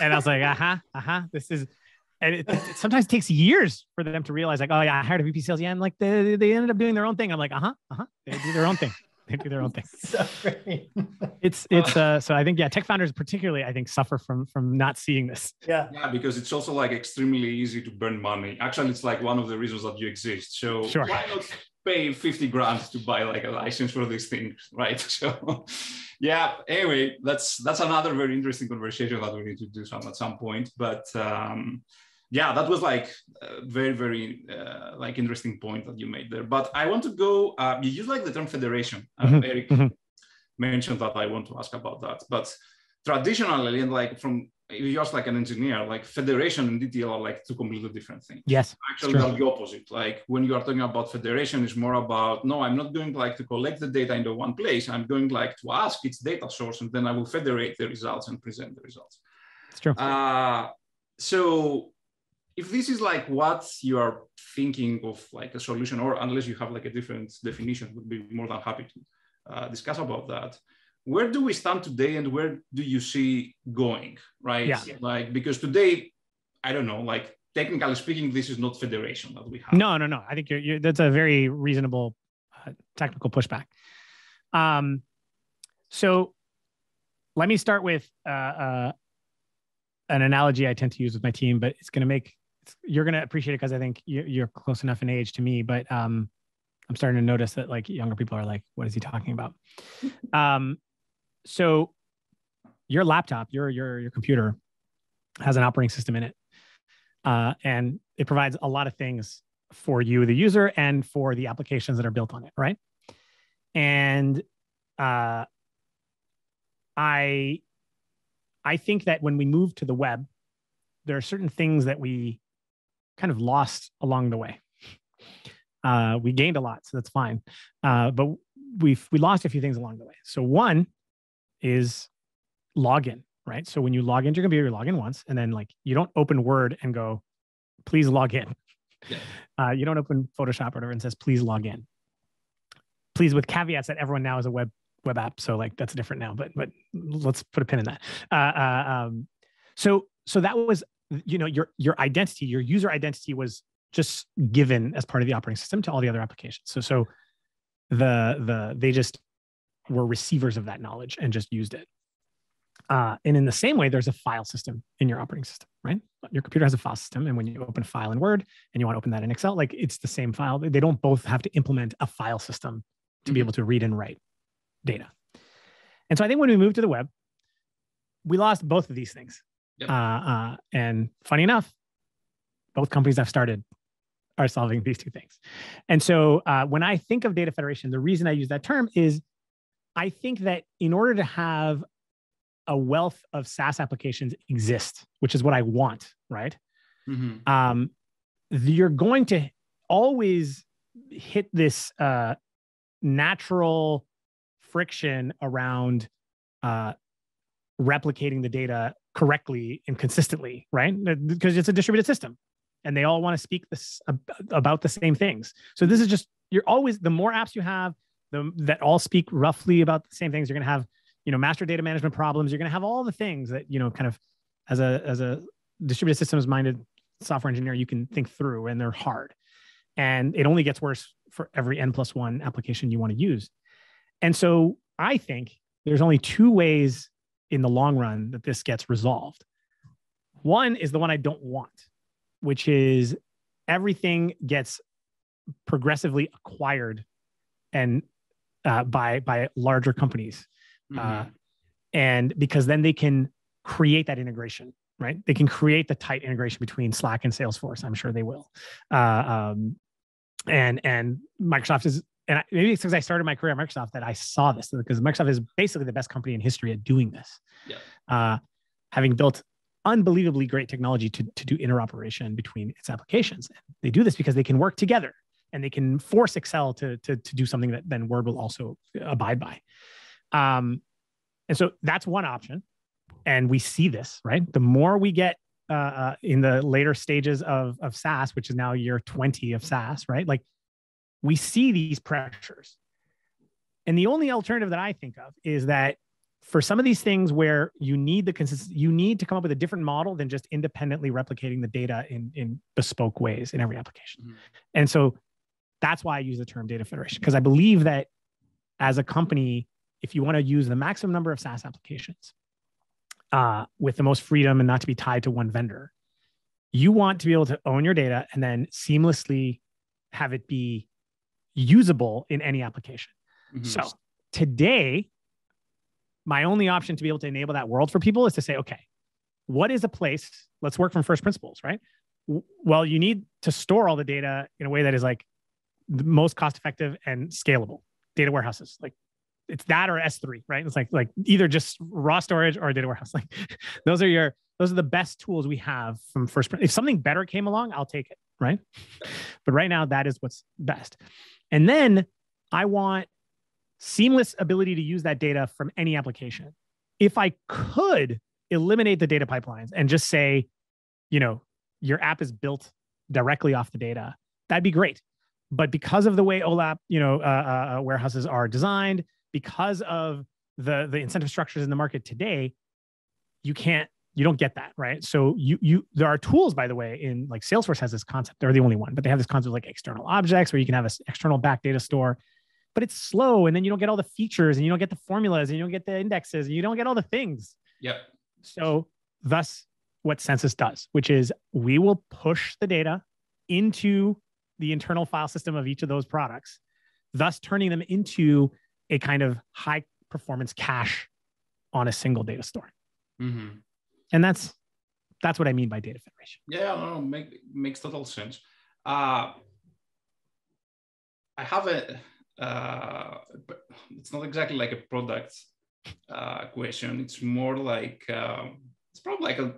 And I was like, uh-huh, uh-huh. This is and it, it sometimes takes years for them to realize, like, oh yeah, I hired a VP sales. Yeah, and like they, they ended up doing their own thing. I'm like, uh-huh, uh-huh. They do their own thing. They do their own thing. so great. It's it's uh so I think yeah, tech founders particularly I think suffer from from not seeing this. yeah. Yeah, because it's also like extremely easy to burn money. Actually, it's like one of the reasons that you exist. So Sure. why not pay 50 grand to buy like a license for these things, right? So yeah, anyway, that's that's another very interesting conversation that we need to do some at some point. But um yeah, that was like a very, very uh, like interesting point that you made there. But I want to go, uh, you use like the term federation. Uh, Mhm, Eric mhm. mentioned that I want to ask about that. But traditionally, and like from just like an engineer, like federation and ETL are like two completely different things. Yes. Actually, they're the opposite. Like when you are talking about federation, it's more about no, I'm not going like to collect the data into one place. I'm going like to ask its data source, and then I will federate the results and present the results. It's true. Uh, so if this is like what you are thinking of like a solution, or unless you have like a different definition, would be more than happy to uh, discuss about that where do we stand today and where do you see going right? Yeah. like because today i don't know like technically speaking this is not federation that we have. No no no. I think you're, you're that's a very reasonable uh, technical pushback. Um so let me start with uh, uh an analogy i tend to use with my team but it's going to make you're going to appreciate it because i think you're close enough in age to me but um i'm starting to notice that like younger people are like what is he talking about? Um so your laptop, your your your computer has an operating system in it, uh, and it provides a lot of things for you, the user, and for the applications that are built on it, right? And uh, I I think that when we move to the web, there are certain things that we kind of lost along the way. Uh, we gained a lot, so that's fine, uh, but we've we lost a few things along the way. So one is login, right? So when you log into your computer, you log in once, and then like you don't open Word and go, please log in. Yeah. Uh, you don't open Photoshop or whatever and says, please log in. Please, with caveats that everyone now is a web web app, so like that's different now. But but let's put a pin in that. Uh, uh, um, so so that was you know your your identity, your user identity was just given as part of the operating system to all the other applications. So so the the they just were receivers of that knowledge and just used it. Uh, and in the same way, there's a file system in your operating system, right? Your computer has a file system. And when you open a file in Word and you want to open that in Excel, like it's the same file. They don't both have to implement a file system to mm-hmm. be able to read and write data. And so I think when we moved to the web, we lost both of these things. Yep. Uh, uh, and funny enough, both companies I've started are solving these two things. And so uh, when I think of data federation, the reason I use that term is I think that in order to have a wealth of SaaS applications exist, which is what I want, right? Mm-hmm. Um, you're going to always hit this uh, natural friction around uh, replicating the data correctly and consistently, right? Because it's a distributed system and they all want to speak this about the same things. So this is just you're always the more apps you have, the, that all speak roughly about the same things. You're going to have, you know, master data management problems. You're going to have all the things that, you know, kind of as a, as a distributed systems minded software engineer, you can think through and they're hard. And it only gets worse for every N plus one application you want to use. And so I think there's only two ways in the long run that this gets resolved. One is the one I don't want, which is everything gets progressively acquired and uh, by by larger companies, uh, mm-hmm. uh, and because then they can create that integration, right? They can create the tight integration between Slack and Salesforce. I'm sure they will, uh, um, and and Microsoft is. And I, maybe it's because I started my career at Microsoft that I saw this because Microsoft is basically the best company in history at doing this. Yeah. Uh, having built unbelievably great technology to, to do interoperation between its applications. They do this because they can work together and they can force Excel to, to, to do something that then Word will also abide by. Um, and so that's one option. And we see this, right? The more we get uh, uh, in the later stages of, of SaaS, which is now year 20 of SaaS, right? Like we see these pressures. And the only alternative that I think of is that for some of these things where you need the consistency, you need to come up with a different model than just independently replicating the data in, in bespoke ways in every application. Mm-hmm. And so that's why I use the term data federation, because I believe that as a company, if you want to use the maximum number of SaaS applications uh, with the most freedom and not to be tied to one vendor, you want to be able to own your data and then seamlessly have it be usable in any application. Mm-hmm. So today, my only option to be able to enable that world for people is to say, okay, what is a place? Let's work from first principles, right? Well, you need to store all the data in a way that is like the most cost effective and scalable data warehouses like it's that or S3, right? It's like like either just raw storage or data warehouse. Like those are your those are the best tools we have from first. If something better came along, I'll take it, right? But right now, that is what's best. And then I want seamless ability to use that data from any application. If I could eliminate the data pipelines and just say, you know, your app is built directly off the data, that'd be great. But because of the way OLAP, you know, uh, uh, warehouses are designed, because of the the incentive structures in the market today, you can't you don't get that right? So you you there are tools by the way in like salesforce has this concept. They're the only one but they have this concept of like external objects where you can have an external back data store but it's slow and then you don't get all the features and you don't get the formulas and you don't get the indexes and you don't get all the things. Yep. so thus what census does which is we will push the data into the internal file system of each of those products thus turning them into a kind of high performance cache on a single data store Mhm. and that's that's what i mean by data federation Yeah, no, no, make, makes total sense. Uh, I have a, uh, it's not exactly like a product uh, question. It's more like, um, it's probably like a,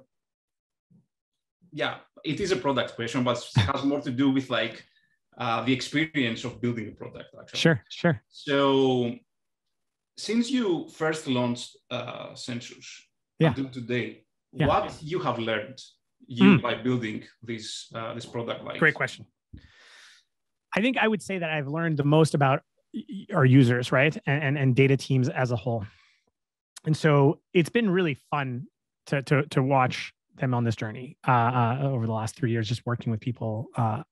yeah, it is a product question, but it has more to do with like uh, the experience of building a product. Actually. sure sure So, since you first launched uh, Census Yeah. until today, Yeah. what you have learned you Mm. by building this uh, this product? Like, great question i think i would say that i've learned the most about our users right and, and and data teams as a whole and so it's been really fun to to, to watch them on this journey uh, uh, over the last three years just working with people uh,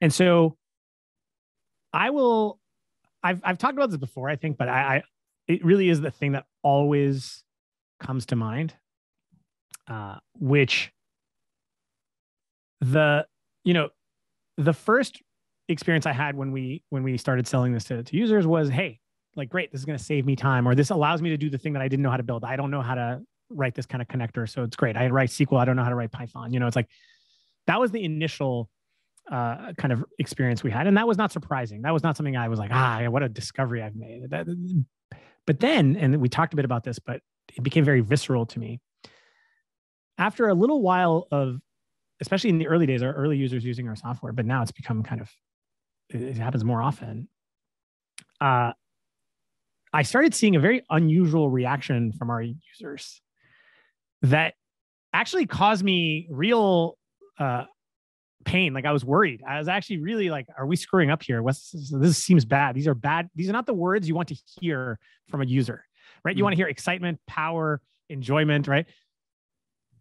and so i will i've i've talked about this before i think but i, I it really is the thing that always comes to mind uh, which the you know the first experience i had when we when we started selling this to, to users was hey like great this is going to save me time or this allows me to do the thing that i didn't know how to build. I don't know how to write this kind of connector so it's great. I write sql i don't know how to write python you know it's like that was the initial uh, kind of experience we had and that was not surprising. That was not something i was like ah what a discovery i've made. That, but then and we talked a bit about this but it became very visceral to me. After a little while of especially in the early days, our early users using our software, but now it's become kind of, it, happens more often. Uh, I started seeing a very unusual reaction from our users that actually caused me real uh, pain. Like I was worried. I was actually really like, are we screwing up here? What's this, this seems bad. These are bad. These are not the words you want to hear from a user, right? You Mhm. want to hear excitement, power, enjoyment, right?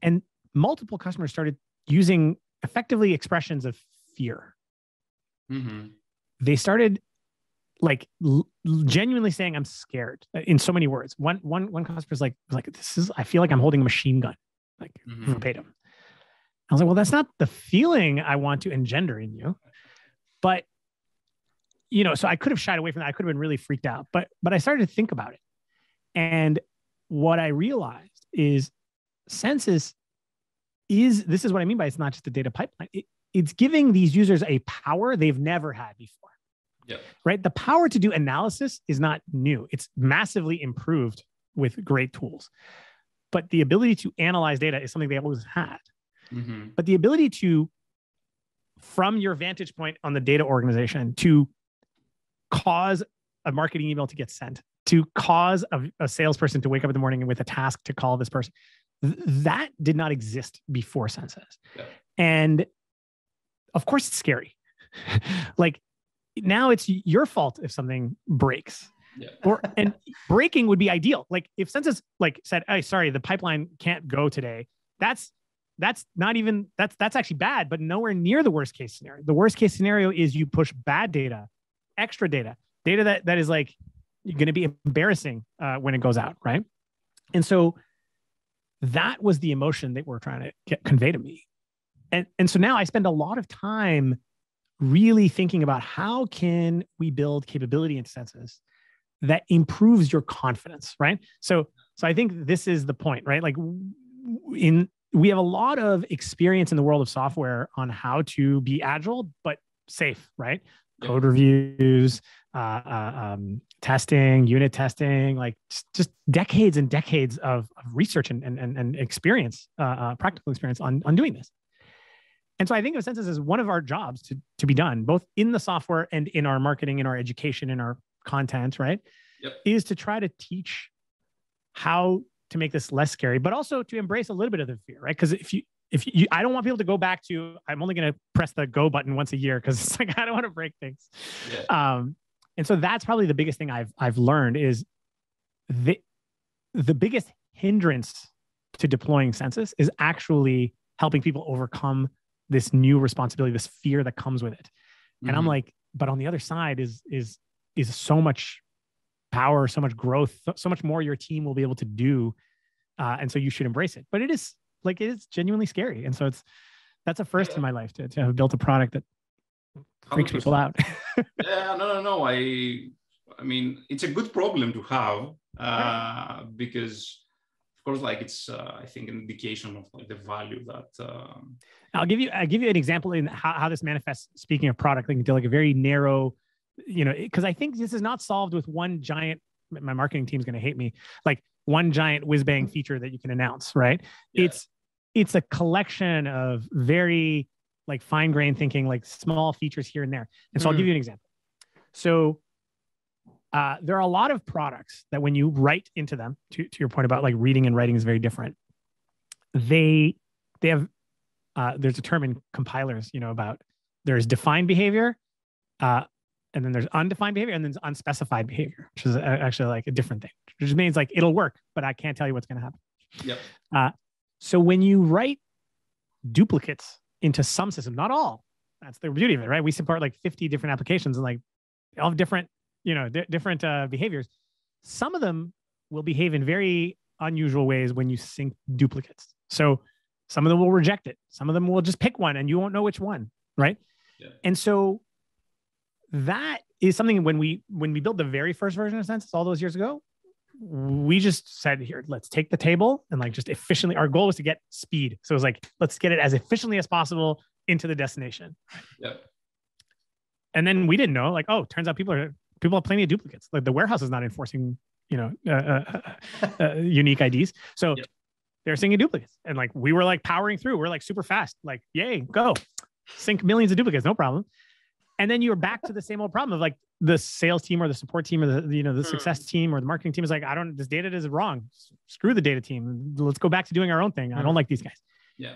And multiple customers started using effectively expressions of fear. Mhm. They started like l- genuinely saying, "I'm scared" uh, in so many words. One one one customer's like, like this is I feel like I'm holding a machine gun, like Mhm. verbatim. I was like, well, that's not the feeling I want to engender in you, but you know, so I could have shied away from that. I could have been really freaked out, but but I started to think about it, and what I realized is census is this is what I mean by it's not just a data pipeline. It, it's giving these users a power they've never had before. Yep. Right. The power to do analysis is not new. It's massively improved with great tools. But the ability to analyze data is something they always had. Mhm. But the ability to, from your vantage point on the data organization, to cause a marketing email to get sent, to cause a, a salesperson to wake up in the morning with a task to call this person, th- that did not exist before census. Yeah. And of course, it's scary. like now it's your fault if something breaks Yeah. or and breaking would be ideal. Like if census like said, "Hey, sorry, the pipeline can't go today." That's that's not even that's that's actually bad, but nowhere near the worst case scenario. The worst case scenario is you push bad data, extra data, data that that is like going to be embarrassing uh, when it goes out, right? And so that was the emotion that we're trying to get convey to me, and and so now I spend a lot of time really thinking about how can we build capability in census that improves your confidence right? So so i think this is the point right? Like in we have a lot of experience in the world of software on how to be agile but safe right? Code reviews uh, uh, um, testing, unit testing, like just, just decades and decades of, of research and, and, and experience, uh, uh, practical experience on, on doing this. And so I think of Census as one of our jobs to, to be done, both in the software and in our marketing, in our education, in our content, right? Yep. Is to try to teach how to make this less scary, but also to embrace a little bit of the fear, right? Because if you if you, I don't want people to go back to, I'm only going to press the go button once a year because it's like I don't want to break things. Yeah. Um, and so that's probably the biggest thing I've I've learned is the the biggest hindrance to deploying census is actually helping people overcome this new responsibility, this fear that comes with it. And I'm Mhm. like, but on the other side is is is so much power, so much growth, so- much more your team will be able to do, uh, and so you should embrace it. But it is like it is genuinely scary, and so it's that's a first in my life to to have built a product that freaks 100%. people out. yeah, no, no, no. I, I mean, it's a good problem to have uh, because, course, like it's, uh, I think, an indication of like the value that. Um, I'll give you I'll give you an example in how, how this manifests. Speaking of product, like into like a very narrow, you know, because I think this is not solved with one giant. My marketing team's going to hate me. Like one giant whiz bang feature that you can announce, right? Yeah. It's it's a collection of very like fine grained thinking, like small features here and there. And so I'll Hmm. give you an example. So uh, there are a lot of products that when you write into them, to, to your point about like reading and writing is very different. They they have uh, there's a term in compilers, you know, about there's defined behavior, uh, and then there's undefined behavior, and then there's unspecified behavior, which is actually like a different thing. Which means like it'll work, but I can't tell you what's going to happen. Yep. So when you write duplicates into some system, not all, that's the beauty of it, right? We support like 50 different applications and like they all have different, you know, di- different uh, behaviors. Some of them will behave in very unusual ways when you sync duplicates. So some of them will reject it. Some of them will just pick one and you won't know which one, right? Yeah. And so that is something when we when we built the very first version of Census all those years ago, we just said here, let's take the table and like just efficiently. Our goal was to get speed. So it was like, let's get it as efficiently as possible into the destination. Yep. And then we didn't know, like, oh, turns out people are people have plenty of duplicates. Like the warehouse is not enforcing, you know, uh, uh, uh, uh, unique IDs. So Yep. they're singing duplicates. And like we were like powering through. We're like super fast. Like, yay, go. Sync millions of duplicates, no problem. And then you're back to the same old problem of like the sales team or the support team or the you know the Hmm. success team or the marketing team is like, I don't this data is wrong. Screw the data team. Let's go back to doing our own thing. I don't Hmm. like these guys. Yeah.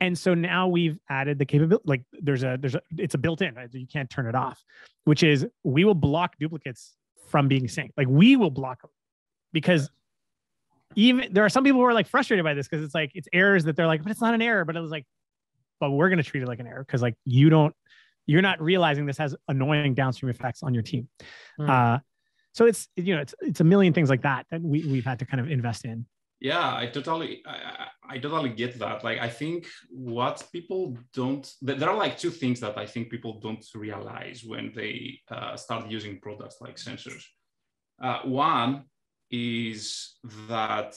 And so now we've added the capability, like there's a, there's a, it's a built in, right? you can't turn it off, which is we will block duplicates from being synced. Like we will block them because even there are some people who are like frustrated by this because it's like, it's errors that they're like, but it's not an error. But it was like, but we're going to treat it like an error because like you don't, you're not realizing this has annoying downstream effects on your team. Hmm. Uh, so it's, you know, it's, it's a million things like that that we, we've had to kind of invest in. Yeah, I totally, I, I totally get that. Like, I think what people don't, there are like two things that I think people don't realize when they uh, start using products like Census. Uh, one is that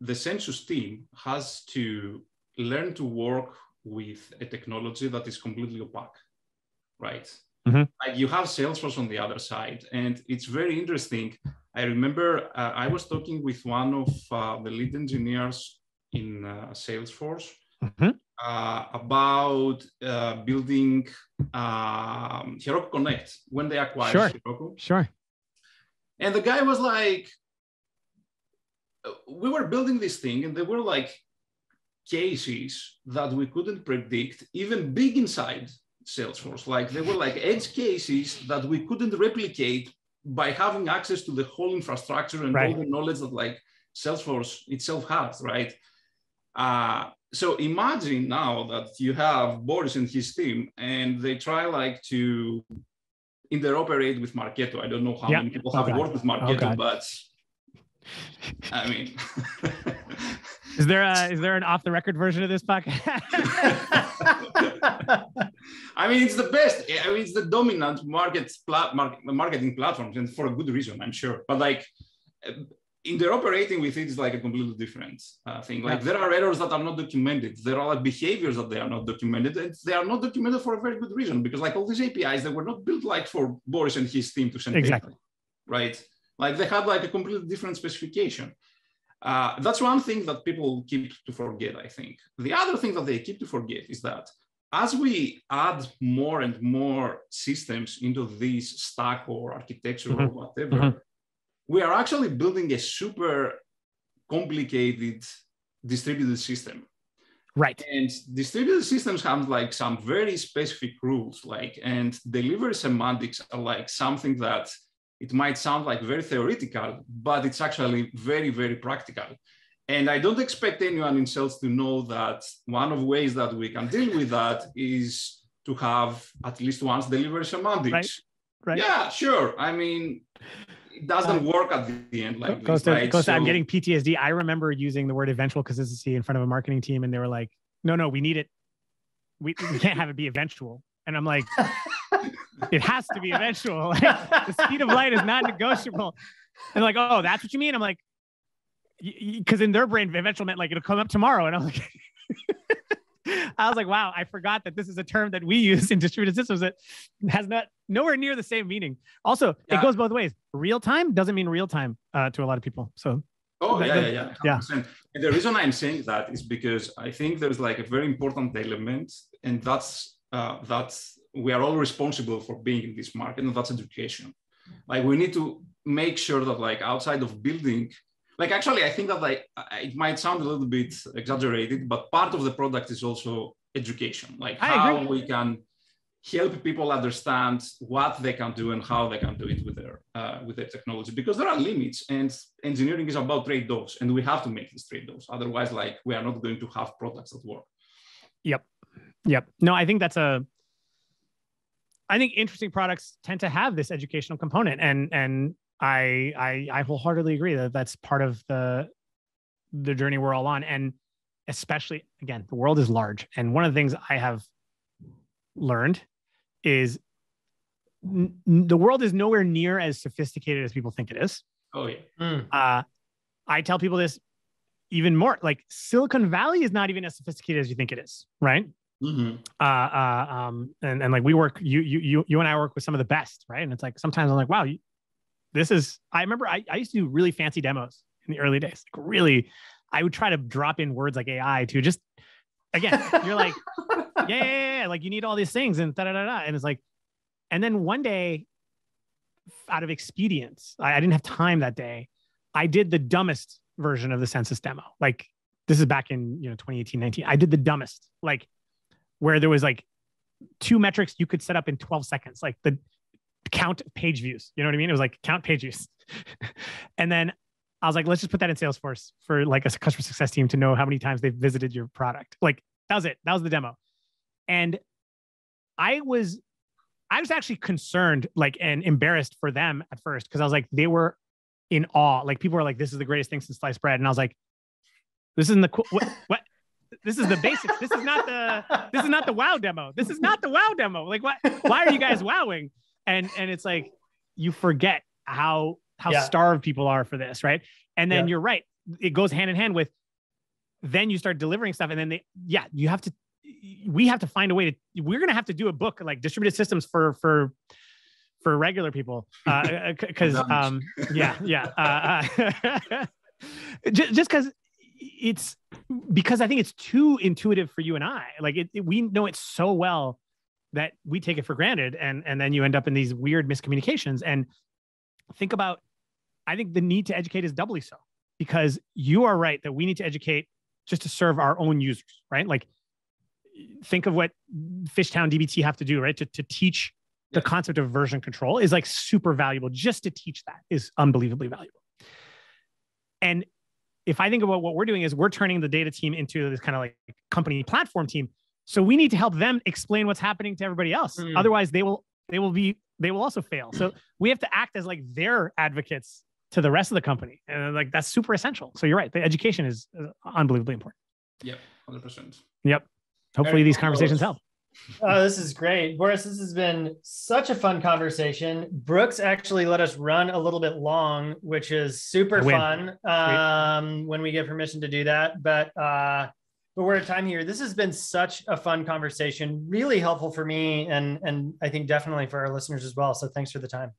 the census team has to learn to work with a technology that is completely opaque, right? Mhm. Like you have Salesforce on the other side, and it's very interesting. I remember uh, I was talking with one of uh, the lead engineers in uh, Salesforce Mhm. uh, about uh, building um, Heroku Connect when they acquired Sure. Heroku. Sure. And the guy was like, we were building this thing, and there were like cases that we couldn't predict, even big inside Salesforce. Like there were like edge cases that we couldn't replicate by having access to the whole infrastructure and Right. all the knowledge that like Salesforce itself has, right? Uh, so imagine now that you have Boris and his team, and they try like to interoperate with Marketo. I don't know how Yeah. many people Oh, have God. worked with Marketo, God. but I mean, Is there a, is there an off the record version of this podcast? I mean, it's the best. I mean, it's the dominant market pla- market, marketing platforms, and for a good reason, I'm sure. But like, uh, interoperating with it is like a completely different uh, thing. Like, there are errors that are not documented. There are like behaviors that they are not documented, and they are not documented for a very good reason because like all these APIs, they were not built like for Boris and his team to send data, Exactly. right? Like they had like a completely different specification. Uh, that's one thing that people keep to forget, I think. The other thing that they keep to forget is that as we add more and more systems into this stack or architecture mm-hmm. or whatever, mm-hmm. we are actually building a super complicated distributed system. Right. And distributed systems have like some very specific rules, like, and delivery semantics are like something that it might sound like very theoretical, but it's actually very, very practical. And I don't expect anyone in sales to know that one of the ways that we can deal with that is to have at least once delivery semantics. Right. right. Yeah, sure. I mean, it doesn't uh, work at the end like this, right? so, I'm getting PTSD. I remember using the word eventual consistency in front of a marketing team, and they were like, "No, no, we need it. We, we can't have it be eventual." And I'm like, "It has to be eventual. Like, the speed of light is not negotiable." And like, "Oh, that's what you mean?" I'm like, because in their brain, eventual meant like it'll come up tomorrow. And I'm like, I was like, wow, I forgot that this is a term that we use in distributed systems that has not nowhere near the same meaning. Also, yeah. it goes both ways. Real time doesn't mean real time uh, to a lot of people. So. Oh yeah, yeah, yeah. yeah. And the reason I'm saying that is because I think there's like a very important element, and that's uh, that's we are all responsible for being in this market, and that's education. Like we need to make sure that like outside of building like actually i think that like it might sound a little bit exaggerated but part of the product is also education. Like how we can help people understand what they can do and how they can do it with their uh, with their technology because there are limits and engineering is about trade-offs and we have to make these trade-offs. Otherwise like we are not going to have products that work. Yep. Yep. No i think that's a i think interesting products tend to have this educational component and and I, I I wholeheartedly agree that that's part of the the journey we're all on, and especially again, the world is large, and one of the things I have learned is n- the world is nowhere near as sophisticated as people think it is. Oh yeah. Mm. Uh, I tell people this even more. Like Silicon Valley is not even as sophisticated as you think it is, right? Mm-hmm. Uh, uh, um, and and like we work, you you you you and I work with some of the best, right? And it's like sometimes I'm like, wow, you, this is i remember I, I used to do really fancy demos in the early days like really i would try to drop in words like ai to just again you're like yeah, yeah, yeah, like you need all these things and da da da da and it's like and then one day out of expedience I, I didn't have time that day i did the dumbest version of the census demo like this is back in you know 2018 19 i did the dumbest like where there was like two metrics you could set up in 12 seconds like the count of page views. You know what I mean? It was like count page views. and then I was like, let's just put that in Salesforce for like a customer success team to know how many times they've visited your product. Like that was it. That was the demo. And I was, I was actually concerned, like, and embarrassed for them at first because I was like, they were in awe. Like people were like, this is the greatest thing since sliced bread. And I was like, this isn't the cool. What, what? This is the basics. This is not the. This is not the wow demo. This is not the wow demo. Like, what? Why are you guys wowing? and and it's like you forget how how yeah. starved people are for this, right? And then yeah. you're right, it goes hand in hand with then you start delivering stuff, and then they yeah, you have to we have to find a way to we're gonna have to do a book like distributed systems for for for regular people because uh, uh um yeah yeah uh, uh just because it's because I think it's too intuitive for you and I. Like it, it, we know it so well that we take it for granted and and then you end up in these weird miscommunications. And think about i think the need to educate is doubly so because you are right that we need to educate just to serve our own users right? Like think of what fishtown dbt have to do right? To, to teach the concept of version control is like super valuable. Just to teach that is unbelievably valuable. And if i think about what we're doing is we're turning the data team into this kind of like company platform team so we need to help them explain what's happening to everybody else. Mm. Otherwise, they will they will be they will also fail. So we have to act as like their advocates to the rest of the company, and like that's super essential. So you're right. The education is unbelievably important. Yep, hundred percent. Yep. Hopefully, these conversations help. Oh, this is great. Boris, this has been such a fun conversation. Brooks actually let us run a little bit long, which is super fun um, when we get permission to do that. But uh, but we're at time here. This has been such a fun conversation, really helpful for me, and and I think definitely for our listeners as well. So thanks for the time.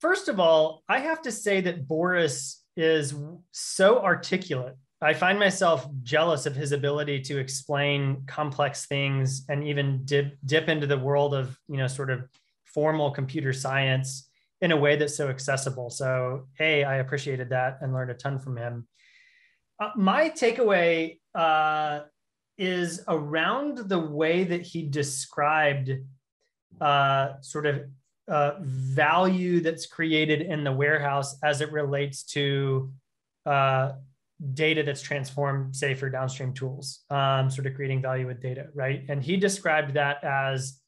first of all, I have to say that Boris is so articulate. I find myself jealous of his ability to explain complex things and even dip, dip into the world of, you know, sort of formal computer science in a way that's so accessible. So, A, I appreciated that and learned a ton from him. Uh, my takeaway uh, is around the way that he described uh, sort of uh, value that's created in the warehouse as it relates to uh, data that's transformed, say, for downstream tools, um, sort of creating value with data, right? And he described that as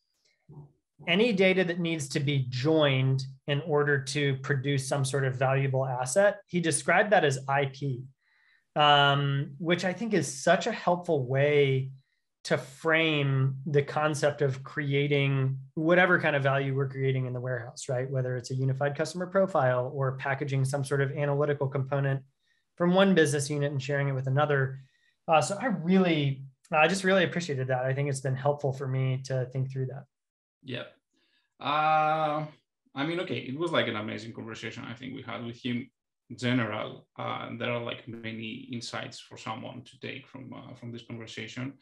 any data that needs to be joined in order to produce some sort of valuable asset. He described that as IP um, which I think is such a helpful way to frame the concept of creating whatever kind of value we're creating in the warehouse, right? Whether it's a unified customer profile or packaging some sort of analytical component from one business unit and sharing it with another. Uh, so I really, I just really appreciated that. I think it's been helpful for me to think through that. Yeah. Uh, I mean, okay, it was like an amazing conversation I think we had with him general, uh, there are like many insights for someone to take from uh, from this conversation.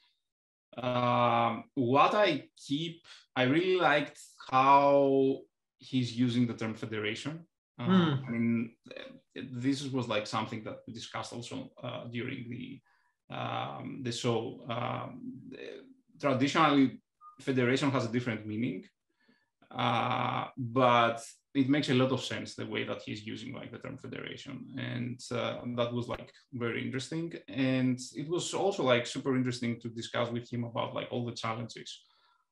Um, what I keep, I really liked how he's using the term federation. Uh, mm. I mean, this was like something that we discussed also uh, during the um, the show. Um, traditionally, federation has a different meaning, uh, but it makes a lot of sense the way that he's using like the term federation and uh, that was like very interesting and it was also like super interesting to discuss with him about like all the challenges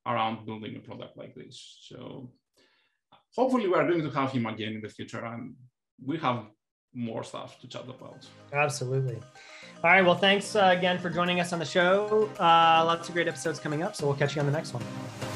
around building a product like this so hopefully we are going to have him again in the future and we have more stuff to chat about. Absolutely. All right well thanks uh, again for joining us on the show. Uh, lots of great episodes coming up so we'll catch you on the next one